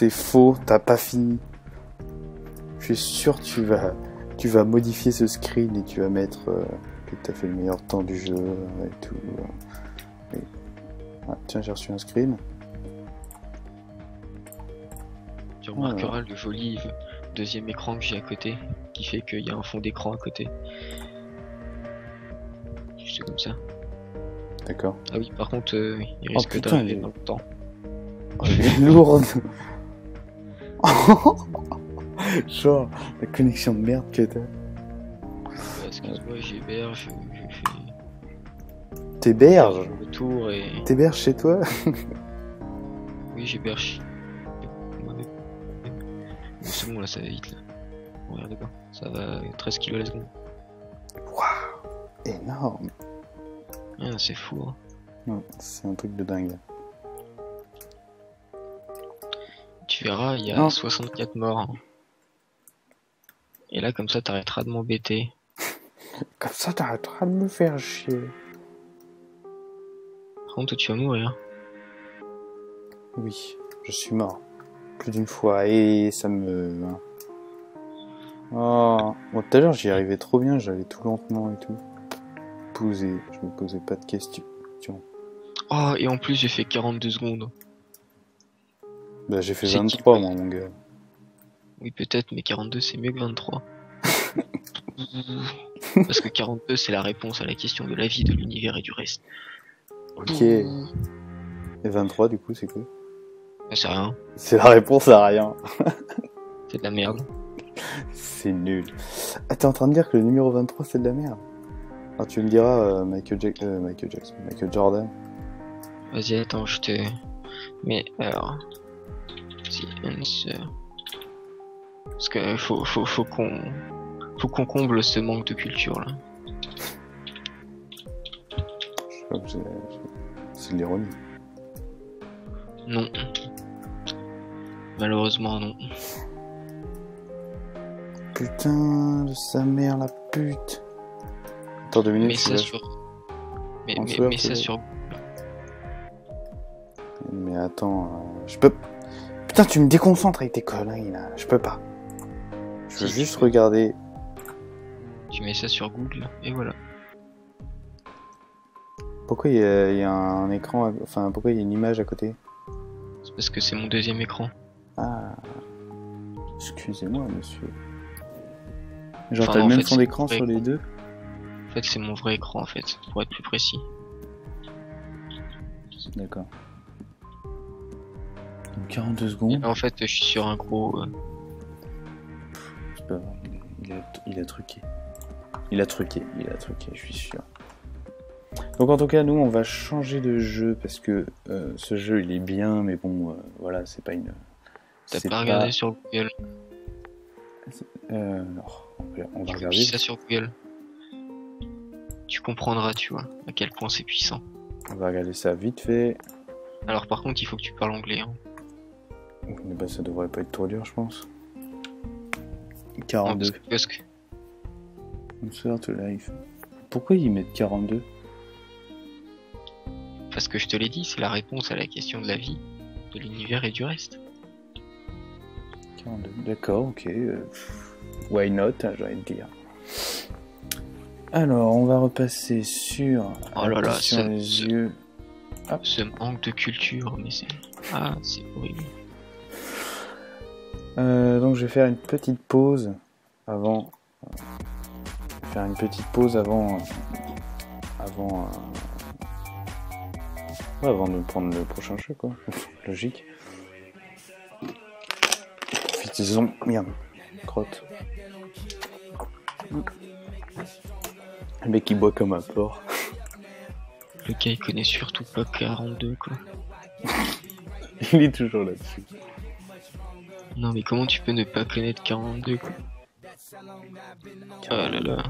C'est faux, t'as pas fini. Je suis sûr tu vas, tu vas modifier ce screen et tu vas mettre euh, que t'as fait le meilleur temps du jeu et tout. Et- Ah, tiens, j'ai reçu un screen. Tu remarqueras le joli deuxième écran que j'ai à côté, qui fait qu'il y a un fond d'écran à côté. Juste comme ça. D'accord. Ah oui, par contre, euh, il Oh, risque putain, d'arriver dans le temps. [LAUGHS] Oh, lourde. [LAUGHS] Genre, la connexion de merde que t'as. Ouais, Excuse-moi, j'héberge, T'héberges? le tour et. T'héberges chez toi? [LAUGHS] Oui, j'héberge. C'est bon, là, ça va vite là. Regardez pas, ça va 13 kg la seconde. Énorme. Ah, c'est fou. hein. Ouais, c'est un truc de dingue. Tu verras, il y a Non. 64 morts. hein. Et là, comme ça, t'arrêteras de m'embêter. [LAUGHS] Comme ça, t'arrêteras de me faire chier. Par contre, tu vas mourir. Oui, je suis mort. Plus d'une fois, et ça me... Oh, bon, tout à l'heure, j'y arrivais trop bien, j'allais tout lentement et tout. Posé, je me posais pas de questions. Oh, et en plus, j'ai fait 42 secondes. Bah, j'ai fait C'est 23, qui moi, mon gars. Oui, peut-être, mais 42, c'est mieux que 23. [LAUGHS] Parce que 42, c'est la réponse à la question de la vie, de l'univers et du reste. Ok. Et 23, du coup, c'est quoi? Ah, C'est rien, C'est la réponse à rien. [LAUGHS] c'est de la merde. [LAUGHS] C'est nul. Ah, t'es en train de dire que le numéro 23, c'est de la merde? Alors, tu me diras, euh, Michael, Jack- euh, Michael Jackson, Michael Jordan. Vas-y, attends, je te. Mais alors. The answer. Parce que faut, faut, faut qu'on. Faut qu'on comble ce manque de culture là. Je crois que c'est- de l'ironie. Non. Malheureusement, non. Putain de sa mère, la pute. Attends deux minutes, Mais ça sur. Mais, ça sur. Mais attends, euh, je peux. Putain, tu me déconcentres avec tes conneries là. Je peux pas. Je veux Si, juste regarder. Tu mets ça sur Google et voilà. Pourquoi il y, a, il y a un écran, enfin pourquoi il y a une image à côté? C'est parce que c'est mon deuxième écran. Ah, excusez-moi monsieur. Genre Enfin, t'as le même fait, fond d'écran sur les deux En fait, c'est mon vrai écran en fait, pour être plus précis. D'accord. Donc 42 Et secondes. là, en fait, je suis sur un gros. euh, C'est pas il a, il a truqué. Il a truqué, il a truqué, je suis sûr. Donc en tout cas, nous, on va changer de jeu parce que euh, ce jeu, il est bien, mais bon, euh, voilà, c'est pas une. T'as c'est pas regardé sur Google? Euh, non, on va, regarder. ça sur Google. Tu comprendras, tu vois, à quel point c'est puissant. On va regarder ça vite fait. Alors par contre, il faut que tu parles anglais. hein. Mais bah, ça devrait pas être trop dur, je pense. Non, 42. parce que- parce que- Insert to life. Pourquoi ils mettent 42 Parce que je te l'ai dit, c'est la réponse à la question de la vie, de l'univers et du reste. 42. D'accord, ok. euh, why not, hein, j'ai envie de dire. Alors, on va repasser sur. Oh là là, ça- les ce- yeux. Ce manque de culture, mais c'est. Ah, c'est horrible. Euh, donc, je vais faire une petite pause avant. euh, je vais faire une petite pause avant. euh, avant. euh, ouais, avant de prendre le prochain jeu, quoi. [LAUGHS] Logique. Profitez-en. Merde. Crotte. Le mec il boit comme un porc. [LAUGHS] Le gars, il connaît surtout pas 42, quoi. [LAUGHS] Il est toujours là-dessus. Non, mais comment tu peux ne pas connaître 42, quoi Oh là là.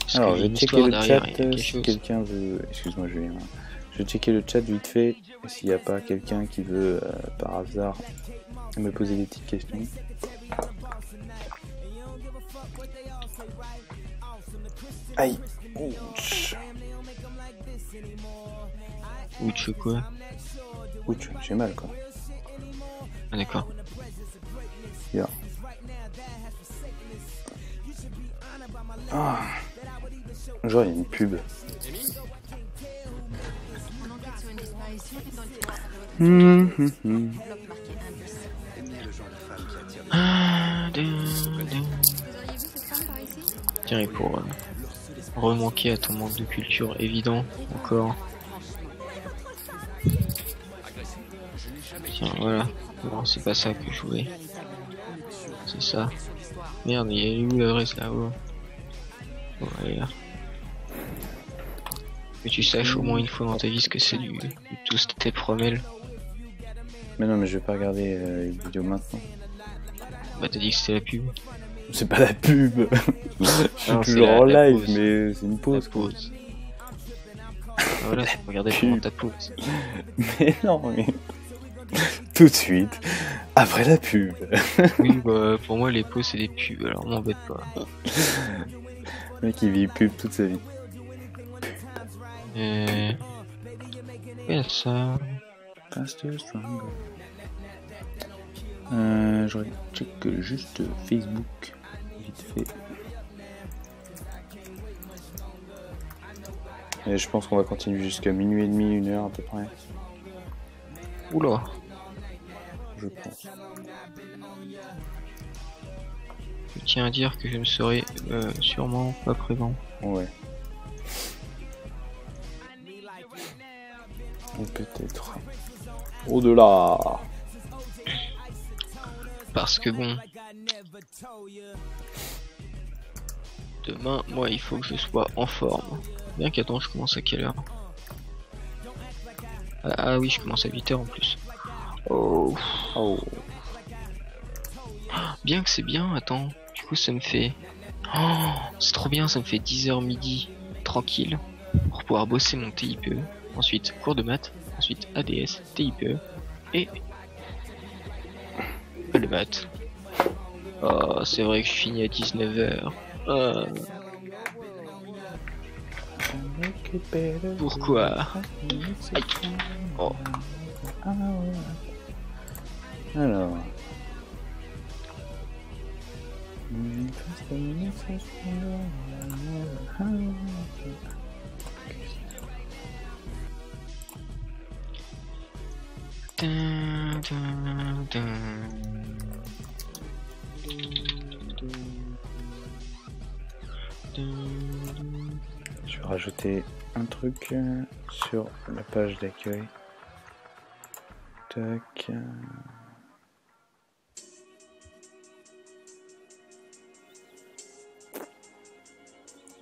Parce Alors, je vais checker le chat euh, si quelqu'un veut. Excuse-moi, Julien. Je vais checker le chat vite fait. S'il n'y a pas quelqu'un qui veut, euh, par hasard, me poser des petites questions. Aïe Ouch Ouch, quoi Ouch, j'ai mal quoi. Ah, d'accord. Bien. Ah. Genre, il y a une pub. Ah. Tiens, et pour euh, remanquer à ton manque de culture évident, encore. Tiens, voilà. Non, c'est pas ça que je voulais. C'est ça. Merde, il est où l'adresse là-haut Bon, est là. Que tu saches au moins une fois dans ta vie ce que c'est du, du two-step Rommel. Mais non, mais je vais pas regarder euh, les vidéos maintenant. Bah, t'as dit que c'était la pub. C'est pas la pub. [LAUGHS] Je suis Non, toujours la- en la live, pause. mais c'est une La pause. quoi. pause. Ah, voilà, regardez [LAUGHS] comment ta pause. Mais non, mais... [LAUGHS] Tout de suite, après la pub. [LAUGHS] Oui, bah, pour moi, les pauses, c'est des pubs, alors m'embête pas. Le mec, il vit pub toute sa vie. Euh... Ouais, ça. Faster, stronger. Euh, je check juste Facebook, vite fait. Et je pense qu'on va continuer jusqu'à minuit et demi, une heure à peu près, Oula. Je pense. Je tiens à dire que je ne serai euh, sûrement pas présent. Ouais. Ou peut-être au-delà. Parce que bon. Demain, moi, il faut que je sois en forme. Bien qu'attends, je commence à quelle heure? Ah, ah oui, je commence à 8h en plus. Oh. Oh. Bien que c'est bien, attends. Du coup, ça me fait. Oh, c'est trop bien, ça me fait 10h midi, tranquille, pour pouvoir bosser mon TIPE. Ensuite, cours de maths. Ensuite, ADS, TIPE. Et. Le maths. Oh, c'est vrai que je finis à 19h. Ah, pourquoi? Aïe. Oh. Alors. Je vais rajouter un truc euh, sur la page d'accueil. Tac.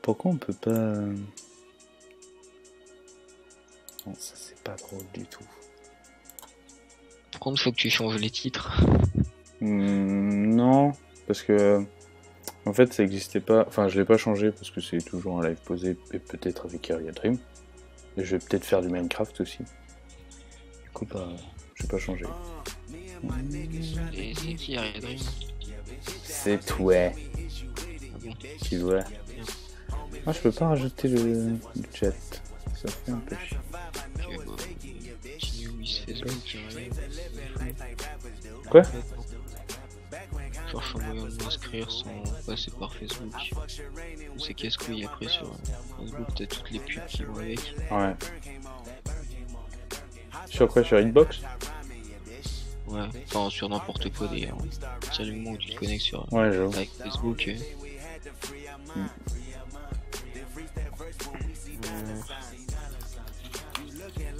Pourquoi on peut pas... Non, ça c'est pas drôle du tout. Par contre, faut que tu changes les titres. Hmm, non, parce que en fait ça existait pas. Enfin, je l'ai pas changé parce que c'est toujours un live posé et peut-être avec Area Dream. Et je vais peut-être faire du Minecraft aussi. Du coup, bah, je vais pas changer. Et c'est qui Dream? C'est toi Ah bon qui vois. Ah, je peux pas rajouter le, le chat. Ça fait un peu chier. C'est. Quoi? Cherche un moyen de m'inscrire sans passer par Facebook. C'est casse-couille après sur Facebook, t'as toutes les pubs qui vont avec. Ouais. Sur quoi? Sur Hitbox Ouais, enfin sur n'importe quoi d'ailleurs. Partir du moment où tu te connectes sur Ouais, j'avoue. avec Facebook. euh, Mm.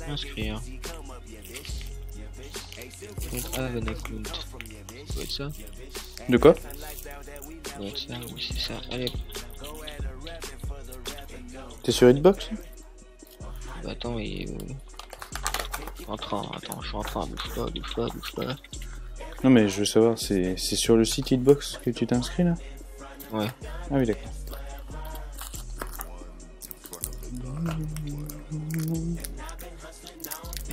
Inscrire. Have an account. Ça doit être ça De quoi Ça doit être ça, oui c'est ça. Allez, T'es sur Hitbox bah attends, et... Euh... En train, attends, je suis en train, bouge pas, bouge pas, bouge pas. Non, mais je veux savoir, c'est c'est sur le site Hitbox que tu t'inscris là Ouais. Ah oui, d'accord.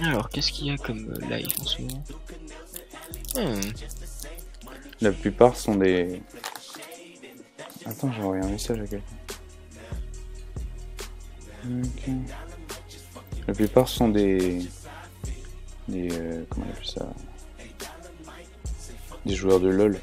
Alors, qu'est-ce qu'il y a comme euh, live en ce moment Hmm, La plupart sont des. Attends, j'ai envoyé un message à quelqu'un. La plupart sont des. Des. euh, comment on appelle ça? Des joueurs de LoL.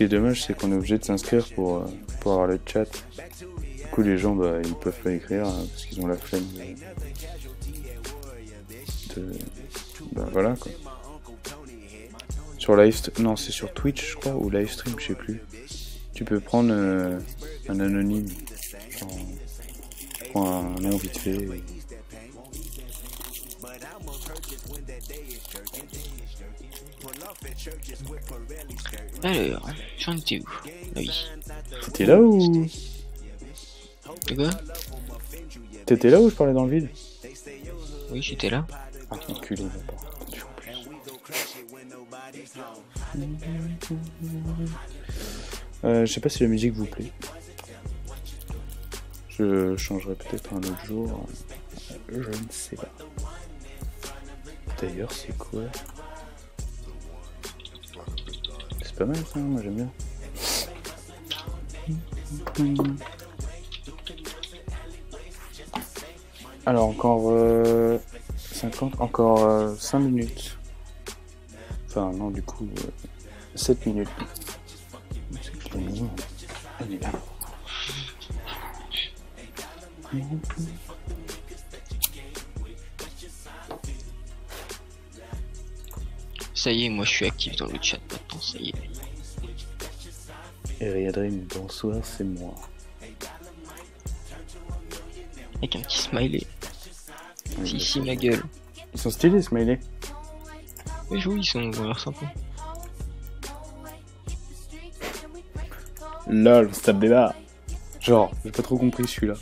Qui est dommage, c'est qu'on est obligé de s'inscrire pour, euh, pour avoir le chat. Du coup, les gens, bah, ils peuvent pas écrire euh, parce qu'ils ont la flemme de... Bah voilà, quoi. Sur live... Non, c'est sur Twitch, je crois, ou livestream, je sais plus. Tu peux prendre euh, un anonyme. Genre, prends un air vite fait. Alors, j'en étais où Ah oui. T'étais là ou? De quoi? T'étais là ou je parlais dans le vide? Oui, j'étais là. Ah, enculé, pas. Euh, je sais pas si la musique vous plaît. Je changerai peut-être un autre jour. Je ne sais pas. D'ailleurs, c'est quoi? Pas ça, moi j'aime bien. Alors encore euh, 50, encore euh, 5 minutes. Enfin non du coup euh, 7 minutes. C'est que le moment, elle est là. Ça y est, moi je suis actif dans le chat maintenant, ça y est. Et Riyadrim, bonsoir, c'est moi. Avec un petit smiley. Oui, Si, si, ma gueule. Ils sont stylés, Smiley. Mais oui, ils sont ils ont l'air sympas. Lol, on se tape des barres. Genre, j'ai pas trop compris celui-là.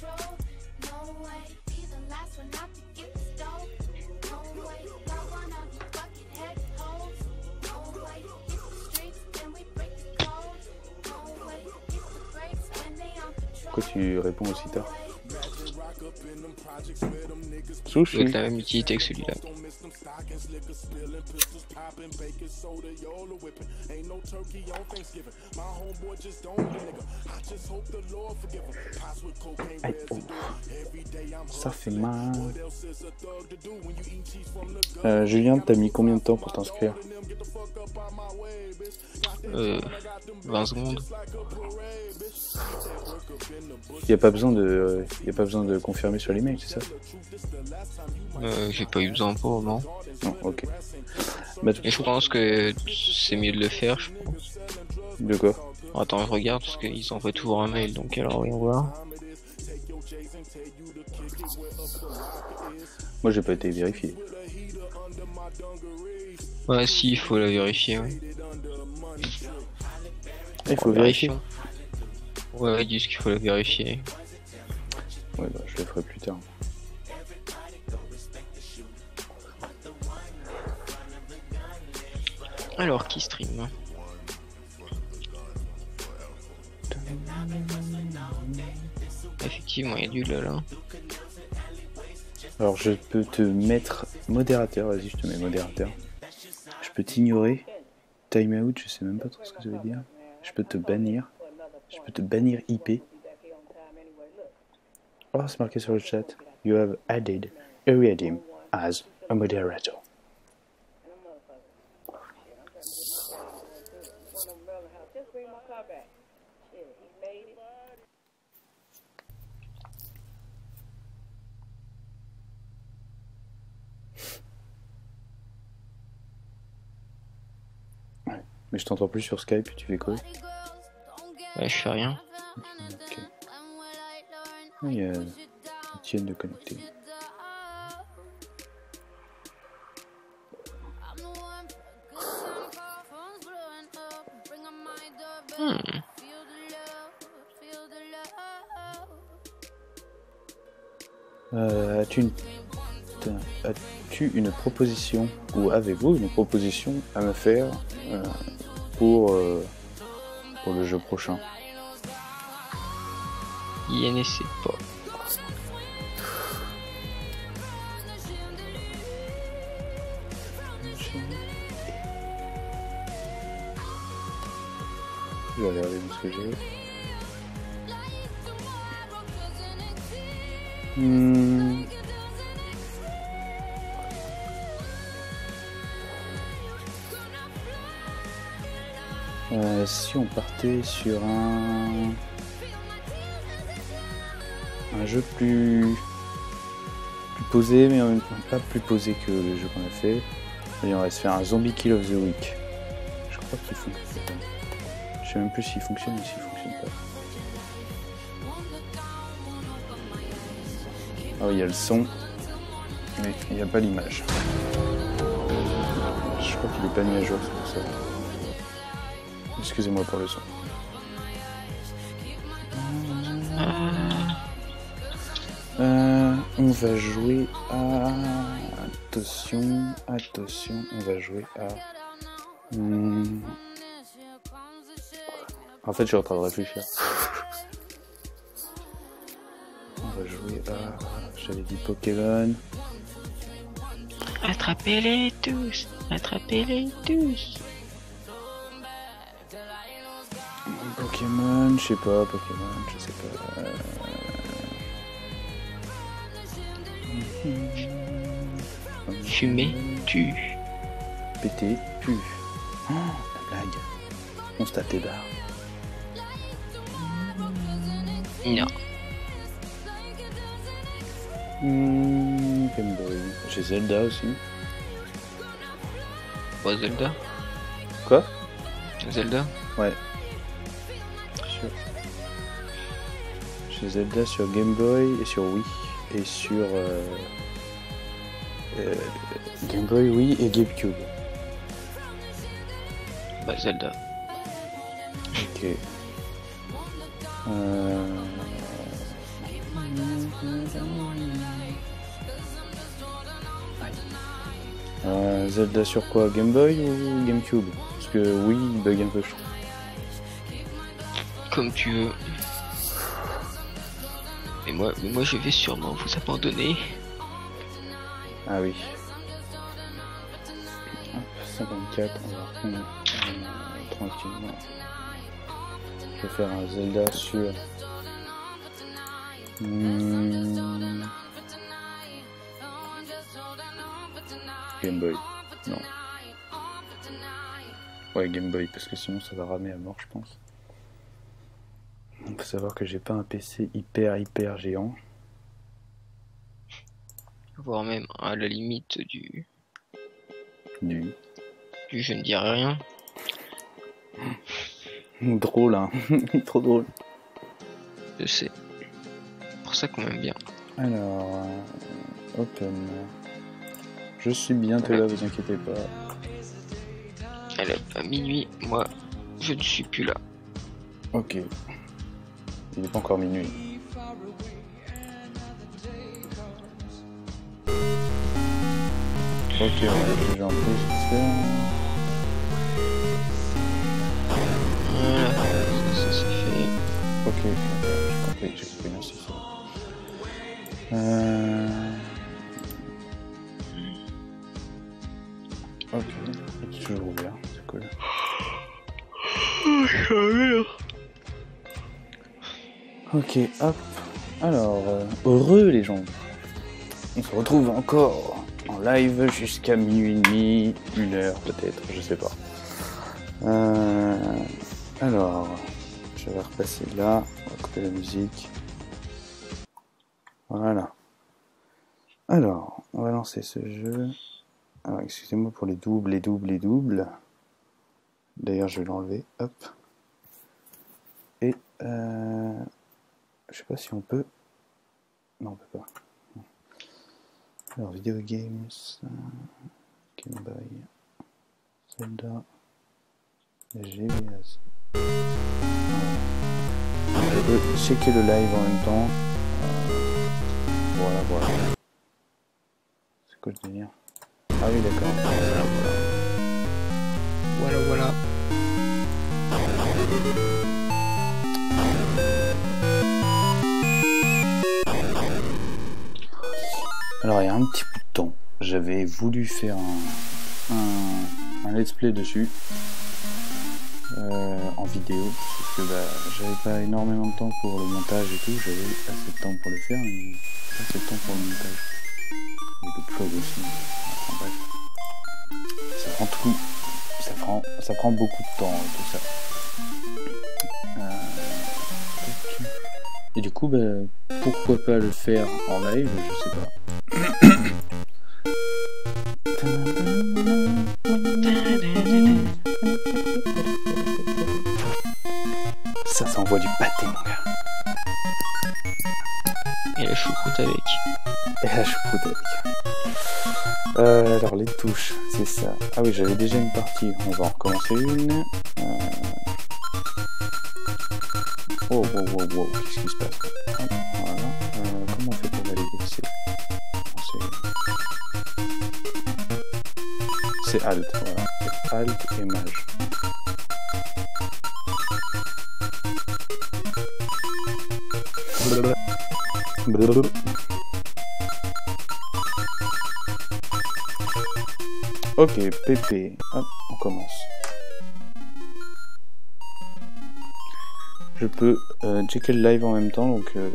Tu réponds aussi tard doit être la même utilité que celui-là. Ça fait mal. Euh, Julien, t'as mis combien de temps pour t'inscrire Euh, 20 secondes. Y a pas besoin de, a pas besoin de confirmer sur l'email, c'est ça? Euh, j'ai pas eu besoin pour, non. Non, ok. Bah, Et je pense que c'est mieux de le faire, je pense. de quoi? Attends, je regarde parce qu'ils envoient toujours un mail, donc alors voyons voir. Moi, j'ai pas été vérifié. Ouais, si, il faut la vérifier, ouais. Il faut vérifier. Ouais, ils disent qu'il faut la vérifier. Ouais, bah, je le ferai plus tard. Alors, qui stream? Effectivement, il y a du lol. Hein. Alors, je peux te mettre modérateur. Vas-y, je te mets modérateur. Je peux t'ignorer. Time out, je sais même pas trop ce que ça veut dire. Je peux te bannir. Je peux te bannir IP. Oh, c'est marqué sur le chat. You have added Ariadim as a moderator. Mais je t'entends plus sur Skype, tu fais quoi? Ouais, je fais rien. Ok. Il y a Etienne de connecter. Hmm. Euh, as-tu une... as-tu une proposition ou avez-vous une proposition à me faire euh, pour, euh, pour le jeu prochain INSC pas. Je vais regarder ce que j'ai. Hmm. Euh, si on partait sur un un jeu plus posé mais en même temps pas plus posé que le jeu qu'on a fait on va se faire un zombie kill of the week je crois qu'il fonctionne je sais même plus s'il fonctionne ou s'il fonctionne pas Ah oui, il y a le son, mais il n'y a pas l'image. Je crois qu'il est pas mis à jour, c'est pour ça. Excusez-moi pour le son. Euh, on va jouer à... Attention, attention, on va jouer à... Hmm. En fait, je suis en train. [LAUGHS] On va jouer à... J'avais dit Pokémon. Attrapez-les tous Attrapez-les tous Pokémon, je sais pas, Pokémon, je sais pas. Euh, Fumer, tu. Péter, pu. Oh, la blague. Constate tes barres. Non. Hmm, Game Boy. J'ai Zelda aussi. Pas Zelda Quoi? Zelda? Ouais. Zelda sur Game Boy et sur Wii. Et sur euh, euh, Game Boy, Wii et GameCube. Bah Zelda. Ok. Euh... Euh, Zelda sur quoi Game Boy ou GameCube? Parce que oui, il bug un peu, je trouve. Comme tu veux. Mais moi, moi je vais sûrement vous abandonner. Ah oui. Hop, 54, on va reprendre euh, tranquillement. Je vais faire un Zelda sur... Hmm. Game Boy. Non. Ouais, Game Boy, parce que sinon ça va ramer à mort, je pense. Savoir que j'ai pas un PC hyper hyper géant. Voire même à la limite du. Du. du je ne dirai rien. [LAUGHS] Drôle, hein. [LAUGHS] Trop drôle. Je sais. Pour ça qu'on m'aime bien. Alors, euh, open. Je suis bientôt là, vous inquiétez pas. Elle est à minuit, moi je ne suis plus là. Ok. Il n'est pas encore minuit. Ok, on va pause. vite fait. Voilà, ça, ça c'est fait. Ok, j'ai compris, j'ai compris, c'est. Euh... Ok, il est toujours ouvert, c'est cool. Ok, hop. Alors, euh, heureux les gens. On se retrouve encore en live jusqu'à minuit et demi, une heure peut-être, je sais pas. Euh, alors, je vais repasser là, on va couper la musique. Voilà. Alors, on va lancer ce jeu. Alors, excusez-moi pour les doubles, les doubles, les doubles. D'ailleurs, je vais l'enlever. Hop. Et euh, je sais pas si on peut. Non, on peut pas. Alors, Video Games, Game Boy, Zelda, GBS. Je peux checker le live en même temps. Euh, voilà, voilà. C'est quoi le délire? Ah oui, d'accord. Voilà, voilà. Voilà, voilà. Alors, il y a un petit bout de temps, j'avais voulu faire un, un, un let's play dessus euh, en vidéo, parce que bah, j'avais pas énormément de temps pour le montage et tout, j'avais assez de temps pour le faire, mais pas assez de temps pour le montage. Et d'autres choses aussi. Enfin, bref. Ça prend tout, ça prend, ça prend beaucoup de temps tout ça. Et du coup, bah, pourquoi pas le faire en live, je sais pas. Ça s'envoie du pâté, mon gars. Et la choucroute avec. Euh, alors les touches, c'est ça. Ah oui, j'avais déjà une partie. On va en recommencer une. Euh... wow, wow, wow, qu'est-ce qui se passe Hop, Voilà. Euh, comment on fait pour valider C'est c'est Alt, voilà. Alt et Mage. Ok, PP. Hop, Je peux euh, checker le live en même temps, donc, euh,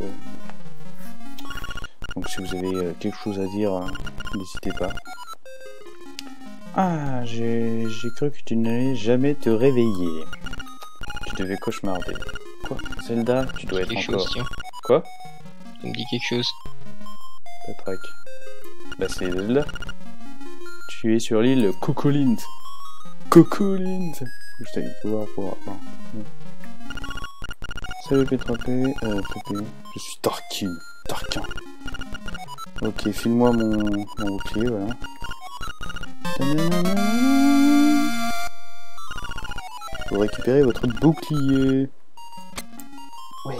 donc si vous avez euh, quelque chose à dire, euh, n'hésitez pas. Ah, j'ai j'ai cru que tu n'allais jamais te réveiller. Tu devais cauchemarder. Quoi? Zelda, tu dois être encore... chose. Quoi? Ça me dit quelque chose. Patrick. Bah c'est Zelda. Tu es sur l'île Cocolint. Cocolint Je t'ai dit, faut voir, faut voir. Non. Salut P3P, euh, PP. Je suis Tarkin. Tarkin. Ok, file-moi mon, mon bouclier, voilà. Faut récupérer votre bouclier. Ouais.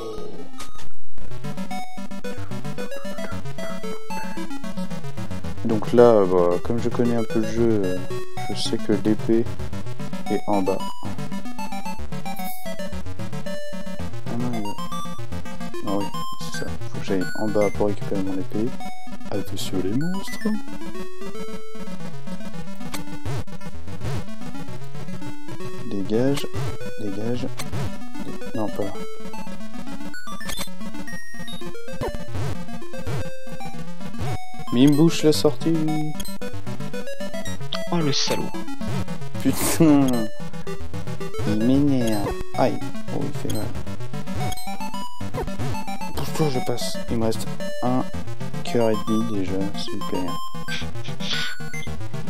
Donc là, bah, comme je connais un peu le jeu, euh, je sais que l'épée est en bas. En bas pour récupérer mon épée. Attention les monstres. Dégage, dégage. Non, pas là. Mais il me bouche la sortie. Oh le salaud. Putain. Il m'énerve. Aïe. Oh, il fait mal. Je passe. Il me reste un cœur et demi déjà. Super.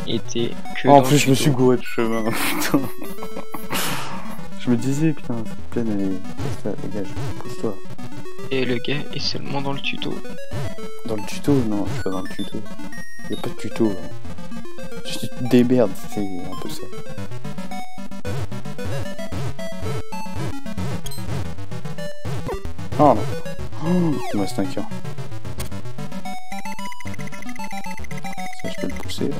Et t'es que Oh, en plus, je me tuto. suis gouré de chemin. [LAUGHS] Putain. je me disais, putain, cette plaine, elle est. Dégage. Pousse-toi. Et le gars est seulement dans le tuto. Dans le tuto? Non, je suis pas dans le tuto. Y a pas de tuto. là. Tu te démerdes, c'est un peu ça. Oh non. Il me reste un cœur. Ça, je peux le pousser.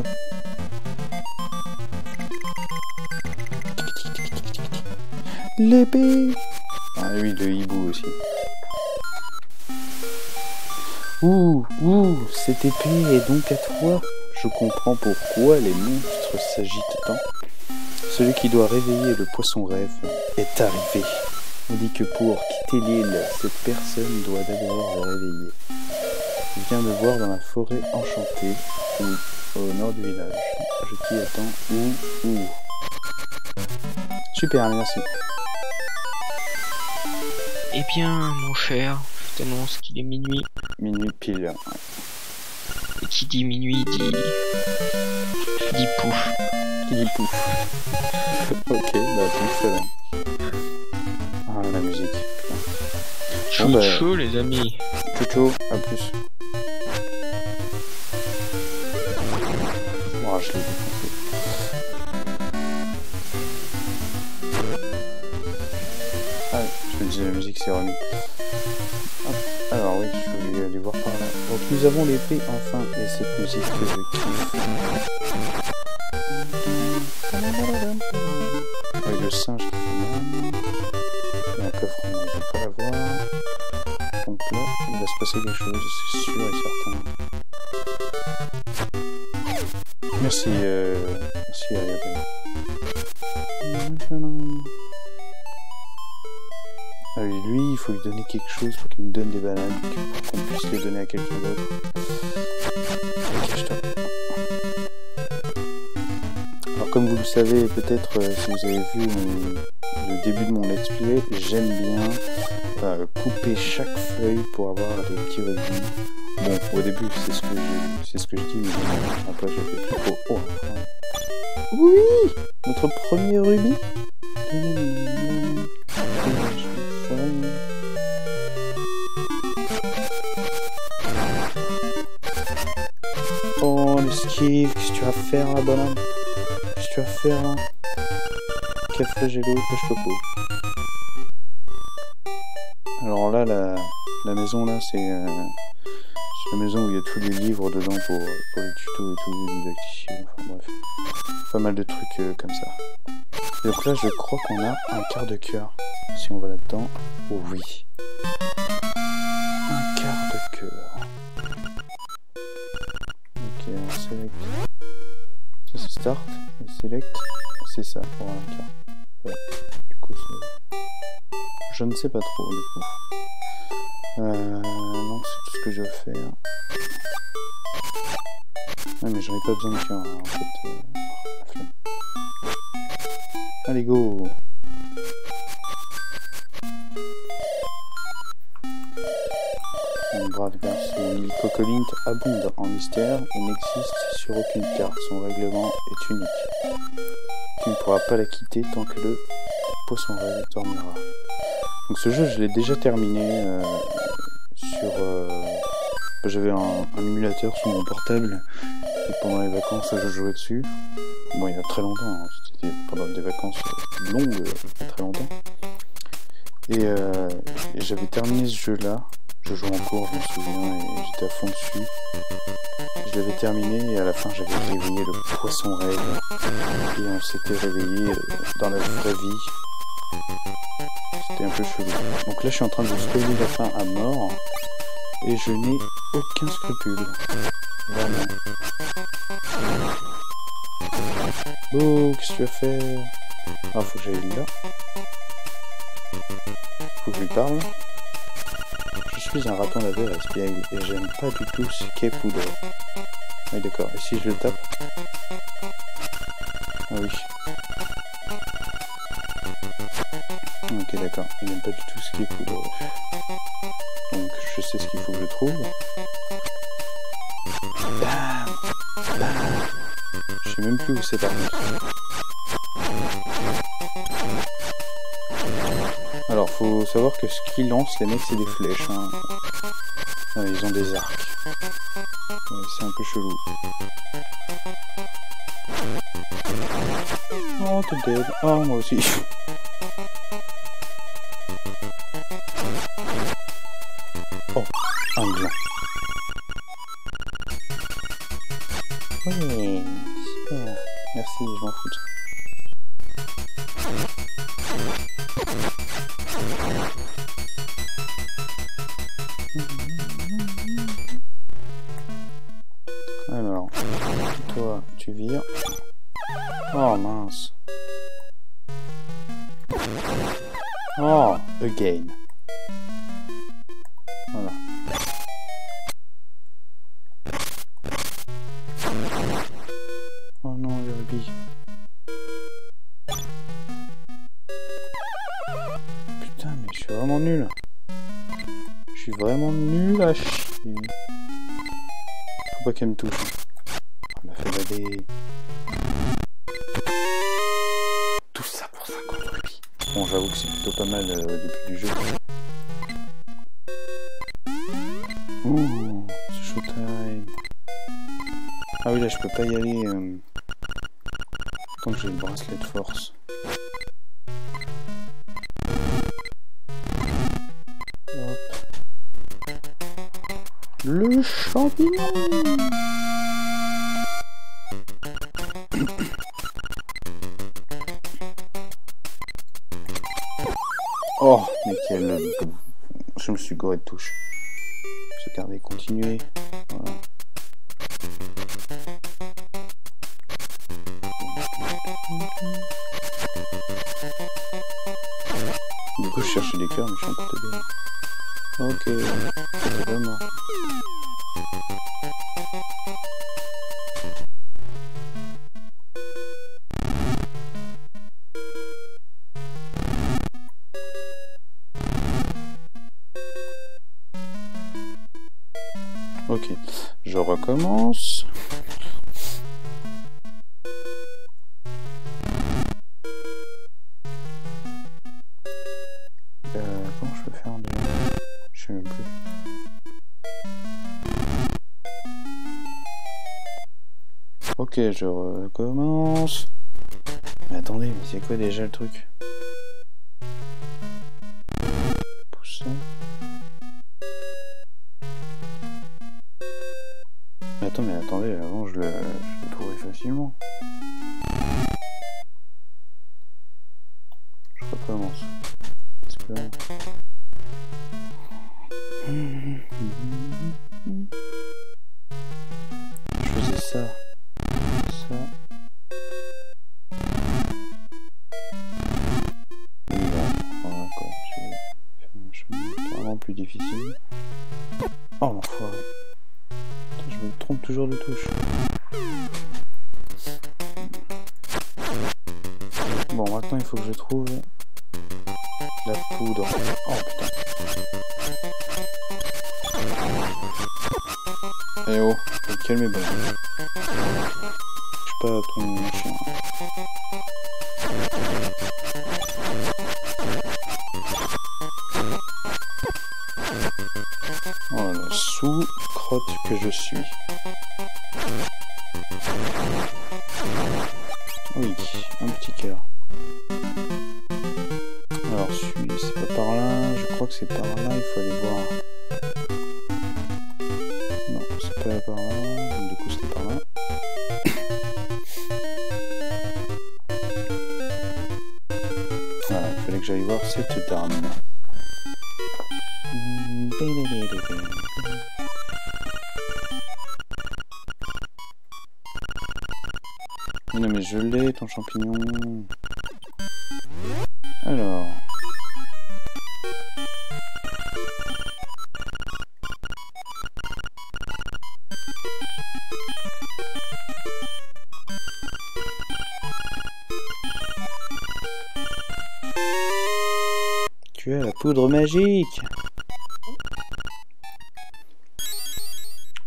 L'épée Ah oui, le hibou aussi. Ouh, ouh, cette épée est donc à toi. Je comprends pourquoi les monstres s'agitent tant. Celui qui doit réveiller le poisson rêve est arrivé. On dit que pour quitter l'île, cette personne doit d'abord le réveiller. Viens me voir dans la forêt enchantée, ou au nord du village. Je t'y attends. Ouh, ouh. Super, merci. Eh bien, mon cher, je t'annonce qu'il est minuit. Minuit pile. Et qui dit minuit dit. dit pouf. Qui dit pouf. [LAUGHS] ok, bah alors. Ah la musique. Putain. Chaud, bah. chaud, les amis. Ciao, ciao, à plus. Oh, je l'ai. Ah, je me disais, la musique s'est remis. Alors oui, je voulais aller voir par là. Donc nous avons l'épée enfin, et cette musique que je kiffe. Oui, le singe qui fait mal. Il y a un coffre, mais je vais pas l'avoir. Va se passer quelque chose, c'est sûr et certain. Merci, euh, merci Ariadne. Ah oui, lui, il faut lui donner quelque chose, faut qu'il nous donne des bananes, pour qu'on puisse les donner à quelqu'un d'autre. Alors comme vous le savez, peut-être euh, si vous avez vu le début de mon let's play, j'aime bien couper chaque feuille pour avoir des petits rubis. Bon, au début, c'est ce que je, c'est ce que je dis, mais après je fais plus trop. Oh. Oui, notre premier rubis. Oh l'esquive, qu'est-ce que tu vas faire là, bonhomme? Qu'est-ce que tu vas faire là? Quel flagello, pêche popo. Alors la, la maison là, c'est euh, c'est la maison où il y a tous les livres dedans pour, pour les tutos et tout, didacticiels, enfin bref. Pas mal de trucs euh, comme ça. Donc là, je crois qu'on a un quart de cœur. Si on va là-dedans, oh oui. Un quart de cœur. Ok, on select. Ça c'est start, et select, c'est ça pour un quart. Du coup, c'est... Je ne sais pas trop, du coup. Euh, non, c'est tout ce que je faire. Ouais, mais j'en pas besoin de cœur, hein, en fait. Euh. Allez, go Mon brave garçon, l'île Cocolint abonde en mystère et n'existe sur aucune carte. Son règlement est unique. Tu ne pourras pas la quitter tant que le poisson rêve dormira. Donc ce jeu, je l'ai déjà terminé euh, sur... euh, J'avais un, un émulateur sur mon portable et pendant les vacances, je jouais dessus. Bon, il y a très longtemps, hein, c'était pendant des vacances longues, euh, très longtemps. Et, euh, j'avais terminé ce jeu-là. Je jouais en cours, je me souviens, et j'étais à fond dessus. Je l'avais terminé et à la fin, j'avais réveillé le poisson rêve. Et on s'était réveillé euh, dans la vraie vie. C'était un peu chelou. Donc là, je suis en train de spoiler la fin à mort. Et je n'ai aucun scrupule. Vraiment. Oh, qu'est-ce que tu vas faire? Ah, faut que j'aille là. Faut que je lui parle. Je suis un raton lavé à et j'aime pas du tout ce qu'est poudre. Oui, d'accord. Et si je le tape? Ah oui. D'accord. Il n'aime pas du tout ce qui est poudre. Donc, je sais ce qu'il faut que je trouve. Bam Bam Je sais même plus où c'est par. Alors, faut savoir que ce qu'ils lancent, les mecs, c'est des flèches. hein. Ouais, ils ont des arcs. Ouais, c'est un peu chelou. Oh, t'es dead. Oh, moi aussi. [LAUGHS] Ok, je recommence. Mais attendez, mais c'est quoi déjà le truc?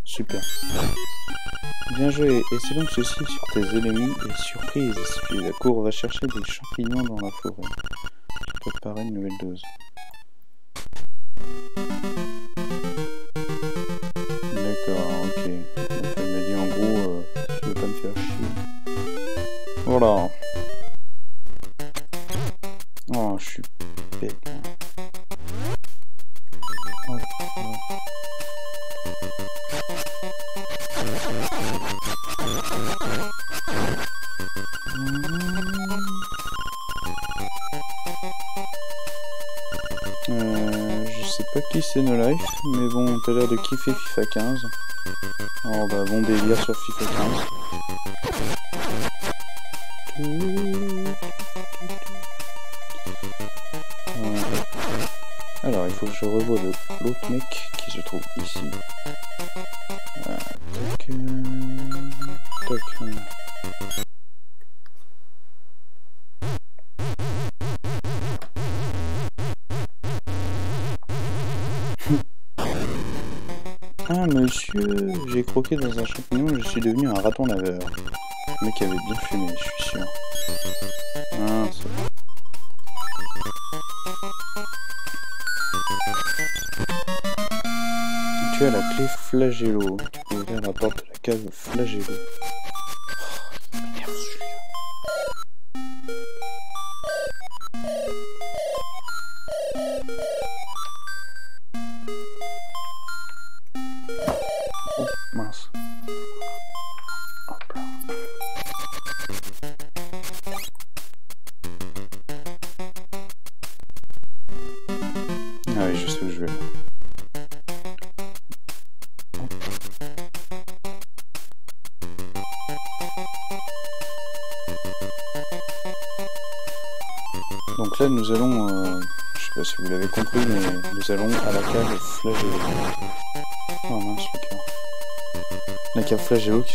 Super. Bien joué, et selon ceci sur tes ennemis et surprise, la cour va chercher des champignons dans la forêt. Je préparer une nouvelle dose. pas qui c'est No Life, mais bon, t'as l'air de kiffer FIFA 15. Alors bah bon délire sur FIFA 15. Alors il faut que je revoie l'autre mec qui se trouve ici. dans un champignon, je suis devenu un raton laveur. Le mec avait bien fumé, je suis sûr. Ah, tu as la clé flagello. Tu peux ouvrir la porte de la cave flagello. verzoek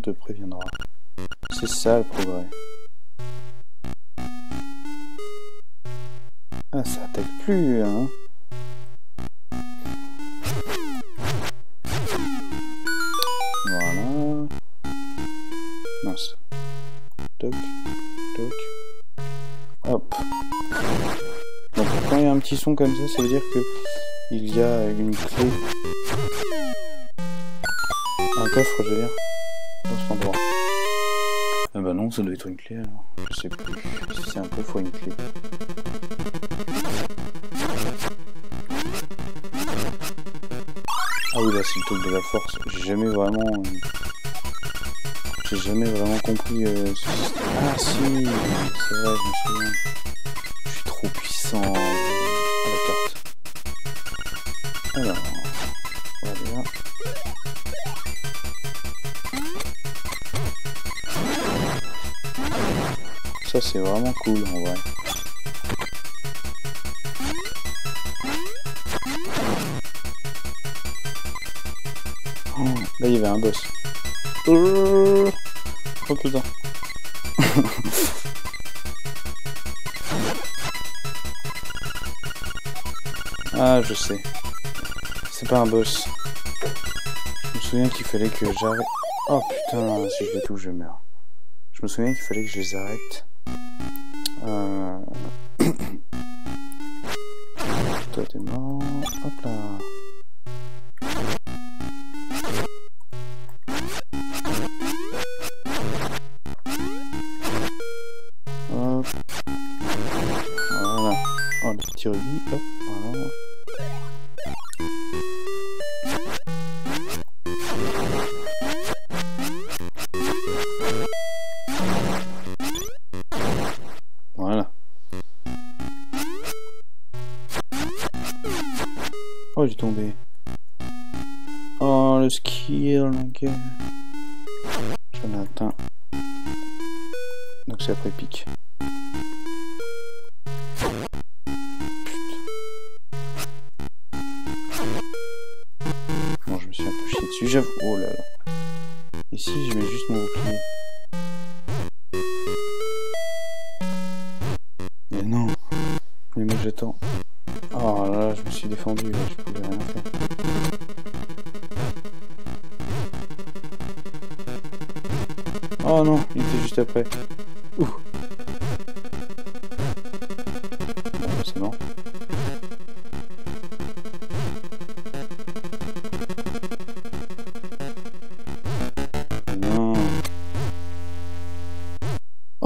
te préviendra. C'est ça le progrès. Ah, ça attaque plus, hein. Voilà. Mince. Toc, toc. Hop. Donc quand il y a un petit son comme ça, ça veut dire que il y a une clé. Un coffre, je veux dire. Dans cet endroit. Ah bah non, ça doit être une clé alors. Je sais plus si c'est un coffre ou une clé. Ah oui, là c'est le truc de la force. J'ai jamais vraiment. J'ai jamais vraiment compris euh, ce système. Ah si, c'est vrai, je me souviens. C'est vraiment cool en vrai. Oh, là il y avait un boss. Oh putain. [LAUGHS] ah je sais. C'est pas un boss. Je me souviens qu'il fallait que j'arrête. Oh putain, si je les touche je meurs. Je me souviens qu'il fallait que je les arrête.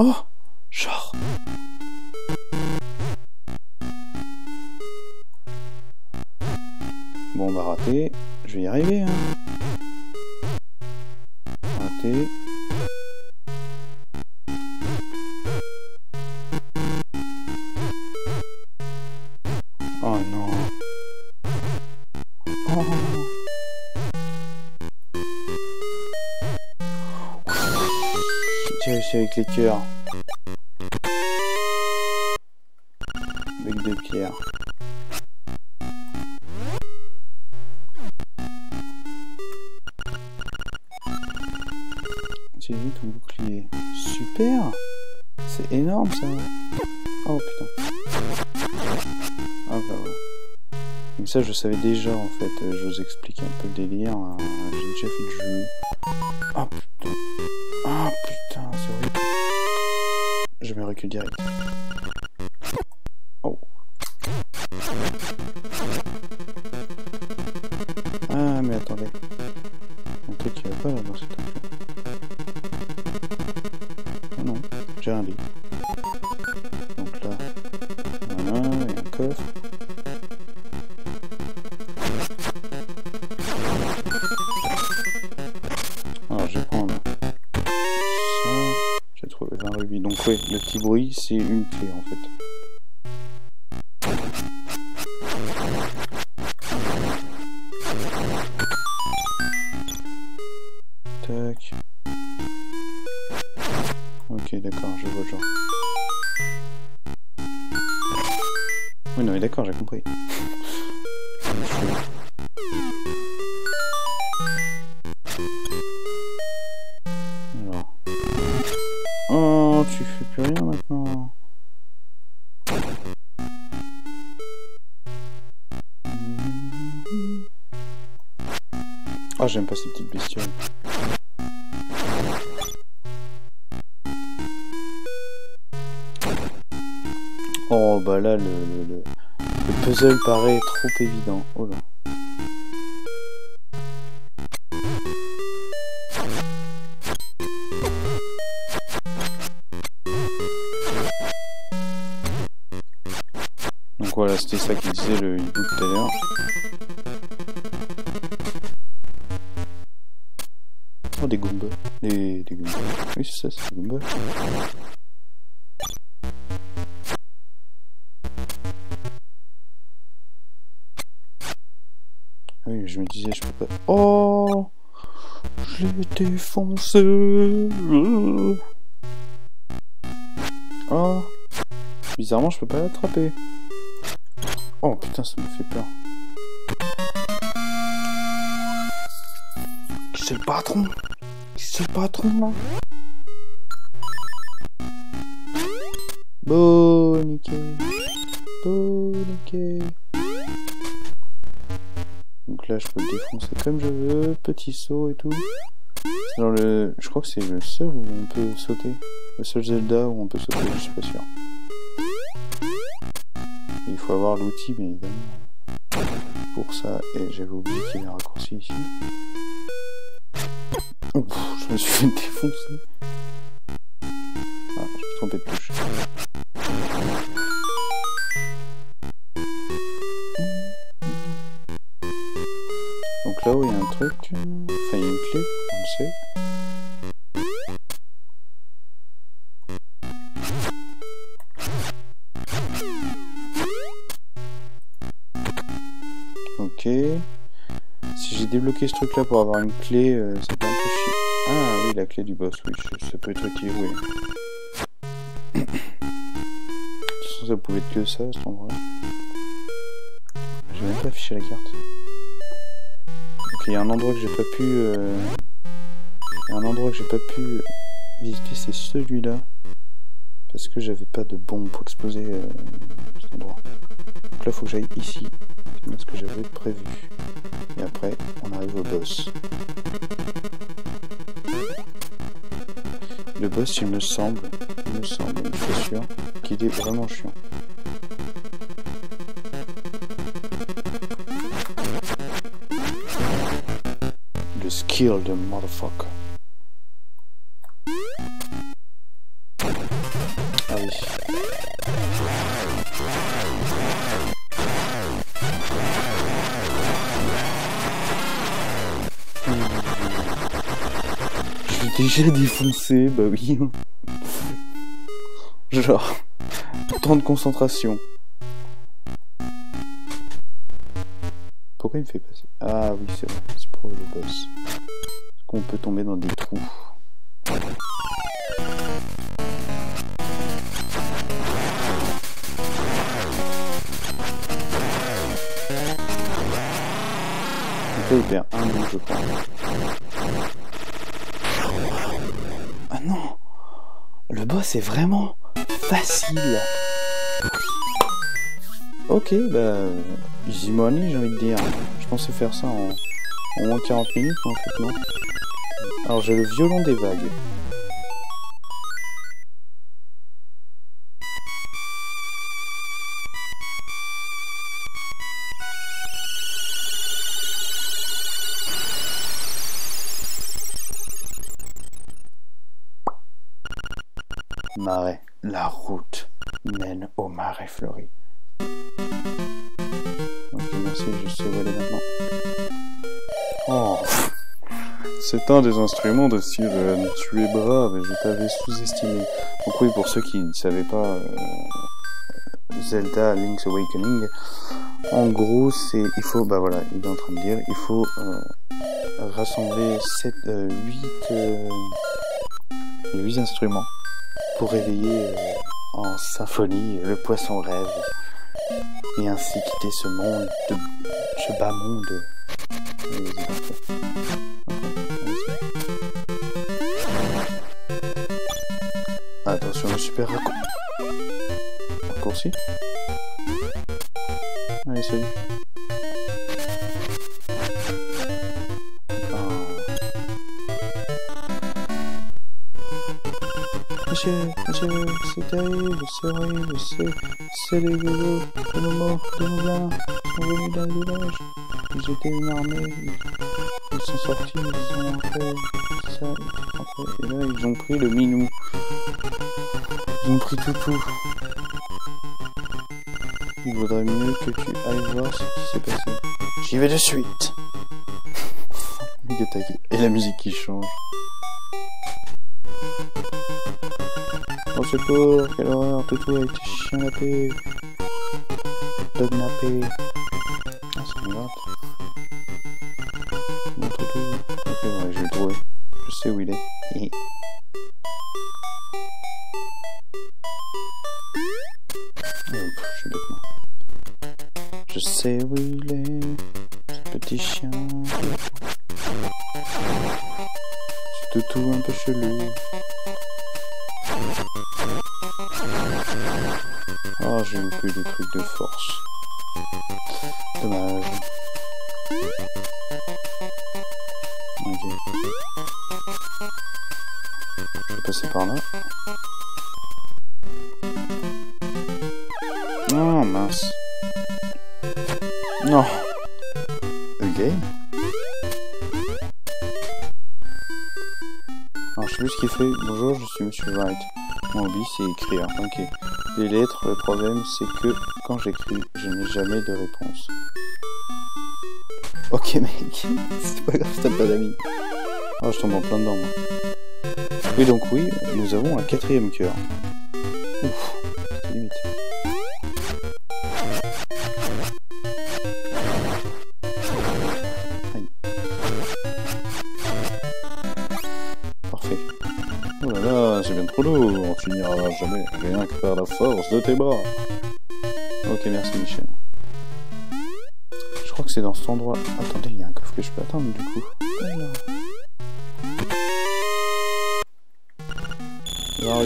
Oh Genre Bon bah raté, je vais y arriver hein. Raté. Cœurs. Avec deux pierres. J'ai ton bouclier. Super C'est énorme ça Oh putain. Ah bah ouais. Mais ça je savais déjà en fait, euh, je vous explique un peu le délire. euh, J'ai déjà fait le jeu. Je bruit, c'est une clé en fait. Ah, j'aime pas ces petites bestioles. Oh, bah là, le, le, le, le puzzle paraît trop évident. Oh là. Donc voilà, c'était ça qu'il disait le hibou tout à l'heure. Oh Je l'ai défoncé. Oh Bizarrement, je peux pas l'attraper. Oh putain, ça me fait peur. C'est le patron? C'est le patron là? Boniquet Boniquet Donc là, je peux le défoncer comme je veux. Petit saut et tout. Genre le... Je crois que c'est le seul où on peut sauter. Le seul Zelda où on peut sauter, je suis pas sûr. Il faut avoir l'outil, bien évidemment, pour ça. Et j'avais oublié qu'il y avait un raccourci ici. Je me suis fait défoncer. Ah, je me suis trompé de touche. Truc, enfin une clé, on le sait. Ok. Si j'ai débloqué ce truc là pour avoir une clé, euh, ça peut un peu chier. Ah oui, la clé du boss, oui, ça peut être utile, oui. De toute façon, ça pouvait être que ça, cet endroit. Je vais même pas afficher la carte. Il y a un endroit que j'ai pas pu... euh, un endroit que j'ai pas pu visiter, c'est celui-là. Parce que j'avais pas de bombe pour exploser euh, cet endroit. Donc là, faut que j'aille ici. C'est ce que j'avais prévu. Et après, on arrive au boss. Le boss, il me semble, il me semble, je suis sûr, qu'il est vraiment chiant. Skill de motherfucker. Déjà défoncé, bah oui. Genre, temps de concentration. Pourquoi il me fait passer? Ah oui, c'est vrai, c'est pour le boss. Qu'on peut tomber dans des trous là, il perd un bout, je. Ah non Le boss est vraiment facile. Ok, bah... Easy money, j'ai envie de dire. Je pensais faire ça en, en moins 40 minutes, en fait non. Alors j'ai le violon des vagues. Marais, la route mène au marais fleuri. C'est un des instruments de Siren. Tu es brave et je t'avais sous-estimé. Donc oui, pour ceux qui ne savaient pas, euh, Zelda Link's Awakening, en gros, c'est il faut, bah voilà, il est en train de dire, il faut euh, rassembler 7, 8, 8 instruments pour réveiller euh, en symphonie le poisson rêve et ainsi quitter ce monde, de, ce bas monde. Attention, le super raccourci. Allez, salut. Monsieur, monsieur, c'est terrible, c'est horrible, c'est... C'est les vélos de nos morts, de nos blancs, sont venus le village. Ils étaient une armée, ils sont sortis, ils sont entrés, ça, et là ils ont pris le minou. Ils ont pris tout tout. Il vaudrait mieux que tu ailles voir ce qui s'est passé. J'y vais de suite. [LAUGHS] Et la musique qui change. Au secours, quelle horreur, Toutou a été chien nappé. Dog nappé. Problème c'est que quand j'écris, je n'ai jamais de réponse. Ok mec, [LAUGHS] c'est pas grave, t'as pas d'amis. Oh, je tombe en plein dedans moi. Oui donc oui, nous avons un quatrième cœur. Ouf, limite. Parfait. Oh là là, c'est bien trop lourd, on finira jamais, rien que par la force de tes bras. Ok, merci Michel. Je crois que c'est dans cet endroit. Attendez, il y a un coffre que je peux attendre du coup. Alors. Ah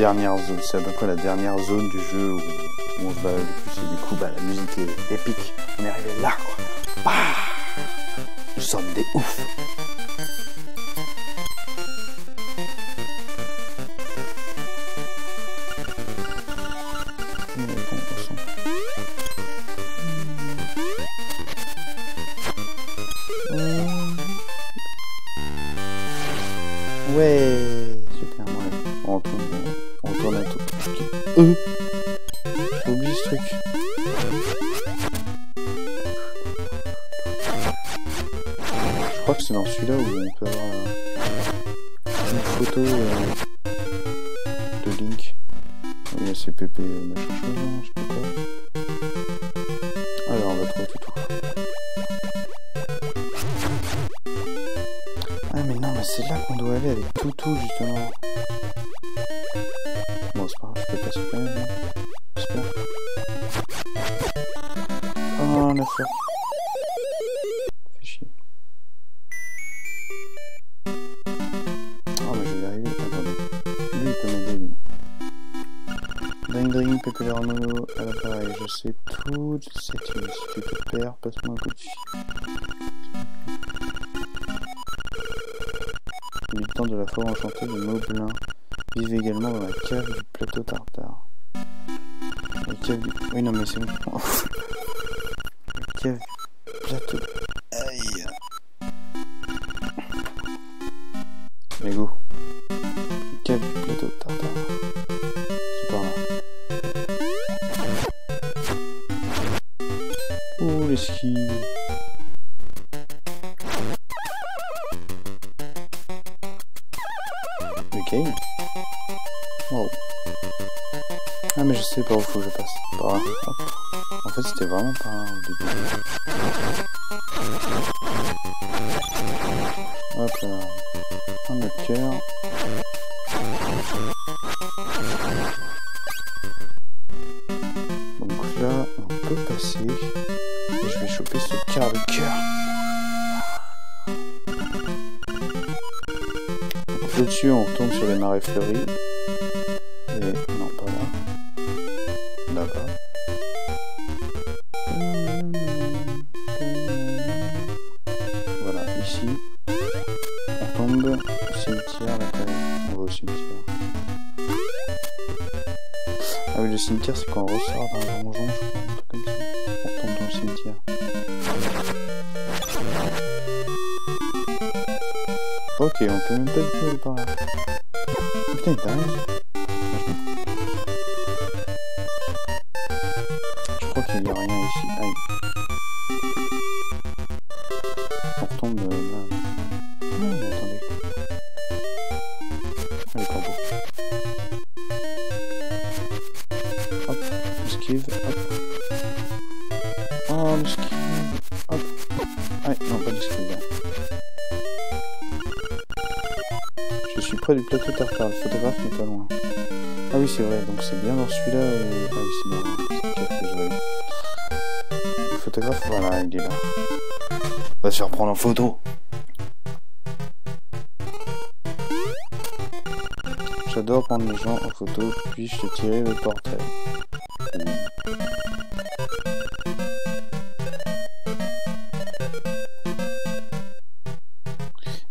dernière zone. C'est à peu près la dernière zone du jeu où, on se balade le plus. Du coup, bah, la musique est épique. On est arrivé là, quoi. Bah Nous sommes des oufs. Oh, Ok. Wow. Ah mais je sais pas où faut que je passe. En fait c'était vraiment là au début. Hop là. Un autre cœur. Sur les se faire prendre en photo. J'adore prendre les gens en photo, puis-je tirer le portrait.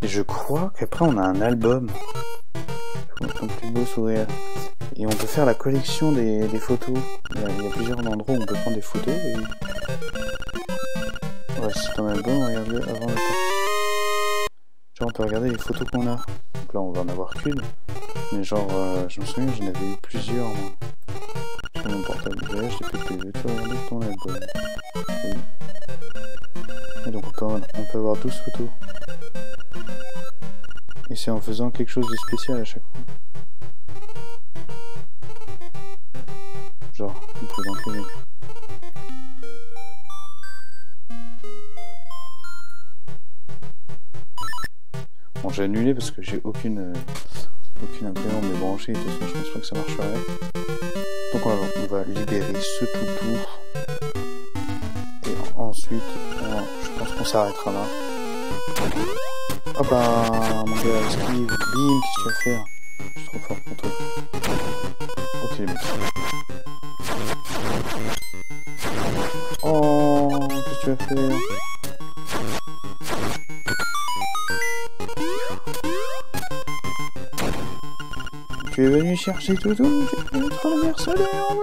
Et je crois qu'après on a un album. Plus beau sourire. Et on peut faire la collection des, des photos. Il y, a, il y, a, plusieurs endroits où on peut prendre des photos. Et... photos qu'on a. Donc là on va en avoir qu'une. Mais genre, euh, je me souviens, j'en avais eu plusieurs moi. Sur mon portable. Ouais, j'ai fait que tu ton album. Oui. Et donc on peut avoir 12 photos. Et c'est en faisant quelque chose de spécial à chaque fois. Parce que j'ai aucune, euh, aucune imprimante débranchée de toute façon, je pense pas que ça marcherait. Donc on va, libérer ce toutou. Et ensuite, je pense qu'on s'arrêtera là. Oh bah, mon gars, esquive, bim, qu'est-ce que tu vas faire? Je suis trop fort pour toi. Ok, mecs. Oh, qu'est-ce que tu vas faire? Tu es venu chercher Toto, tu es notre mercenaire,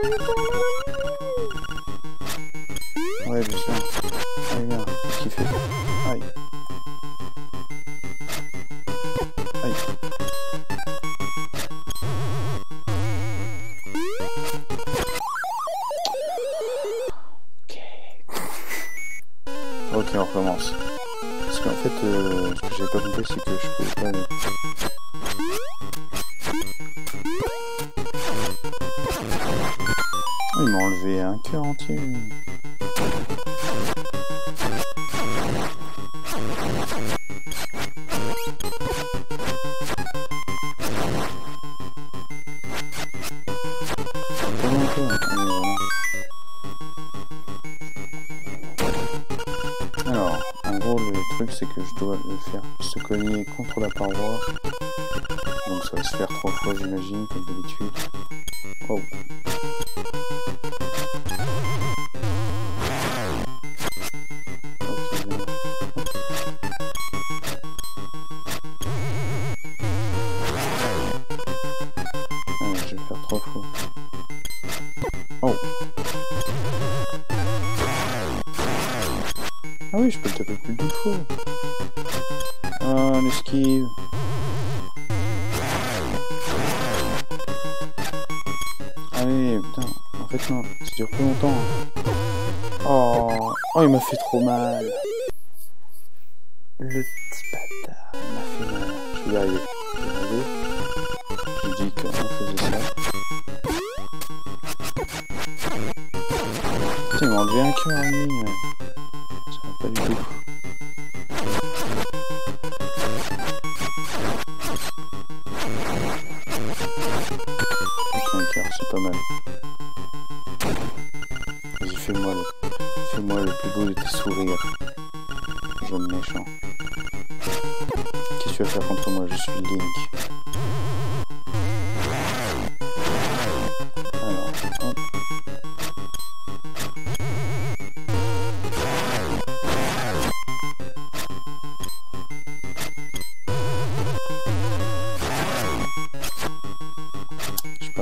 oh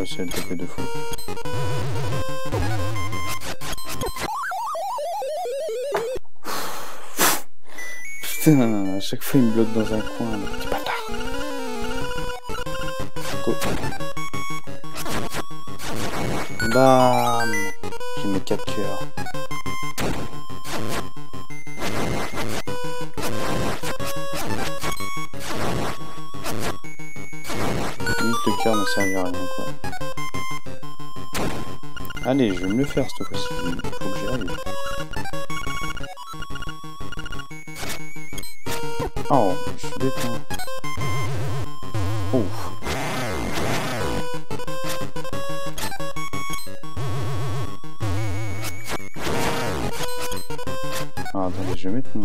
réussi le. Putain, à chaque fois il me bloque dans un coin, le petit bâtard. Bam J'ai mes 4 cœurs. Le cœur ne à rien quoi. Allez, je vais me le faire cette fois-ci. Faut que j'y arrive. Oh, je suis hein. Ouf. Ah, attendez, je vais mettre mon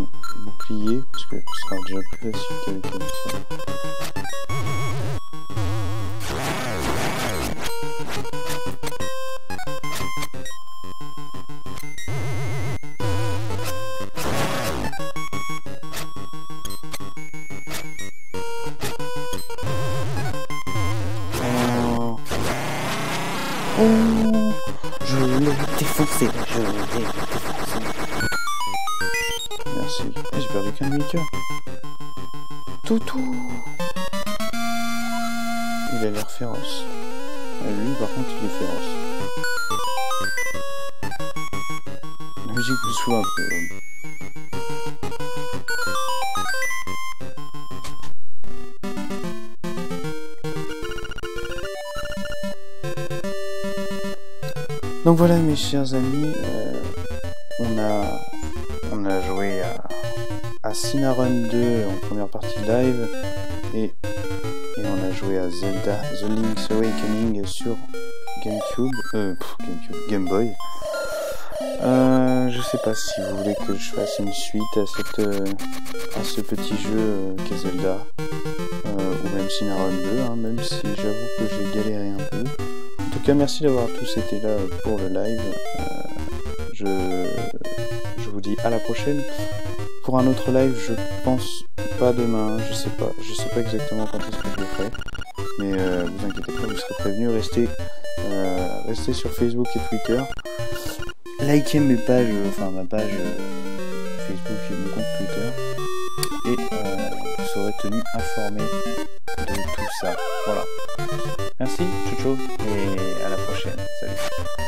chers amis, euh, on a on a joué à, à Cinnarun 2 en première partie live et, et on a joué à Zelda The Link's Awakening sur GameCube, euh, GameCube, Game Boy. Euh, je sais pas si vous voulez que je fasse une suite à cette euh, à ce petit jeu euh, qu'est Zelda ou même Cinnarun 2, hein, même si j'avoue que j'ai galéré un peu. Merci d'avoir tous été là pour le live. Euh, je, je vous dis à la prochaine. Pour un autre live, je pense pas demain, je sais pas, je sais pas exactement quand est-ce que je le ferai. Mais euh, vous inquiétez pas, vous serez prévenus. Restez, euh, restez sur Facebook et Twitter. Likez mes pages, enfin ma page Facebook et mon compte Twitter. Et vous serez tenus informés de tout ça. Voilà. Merci, ciao ciao, et à la prochaine. Salut.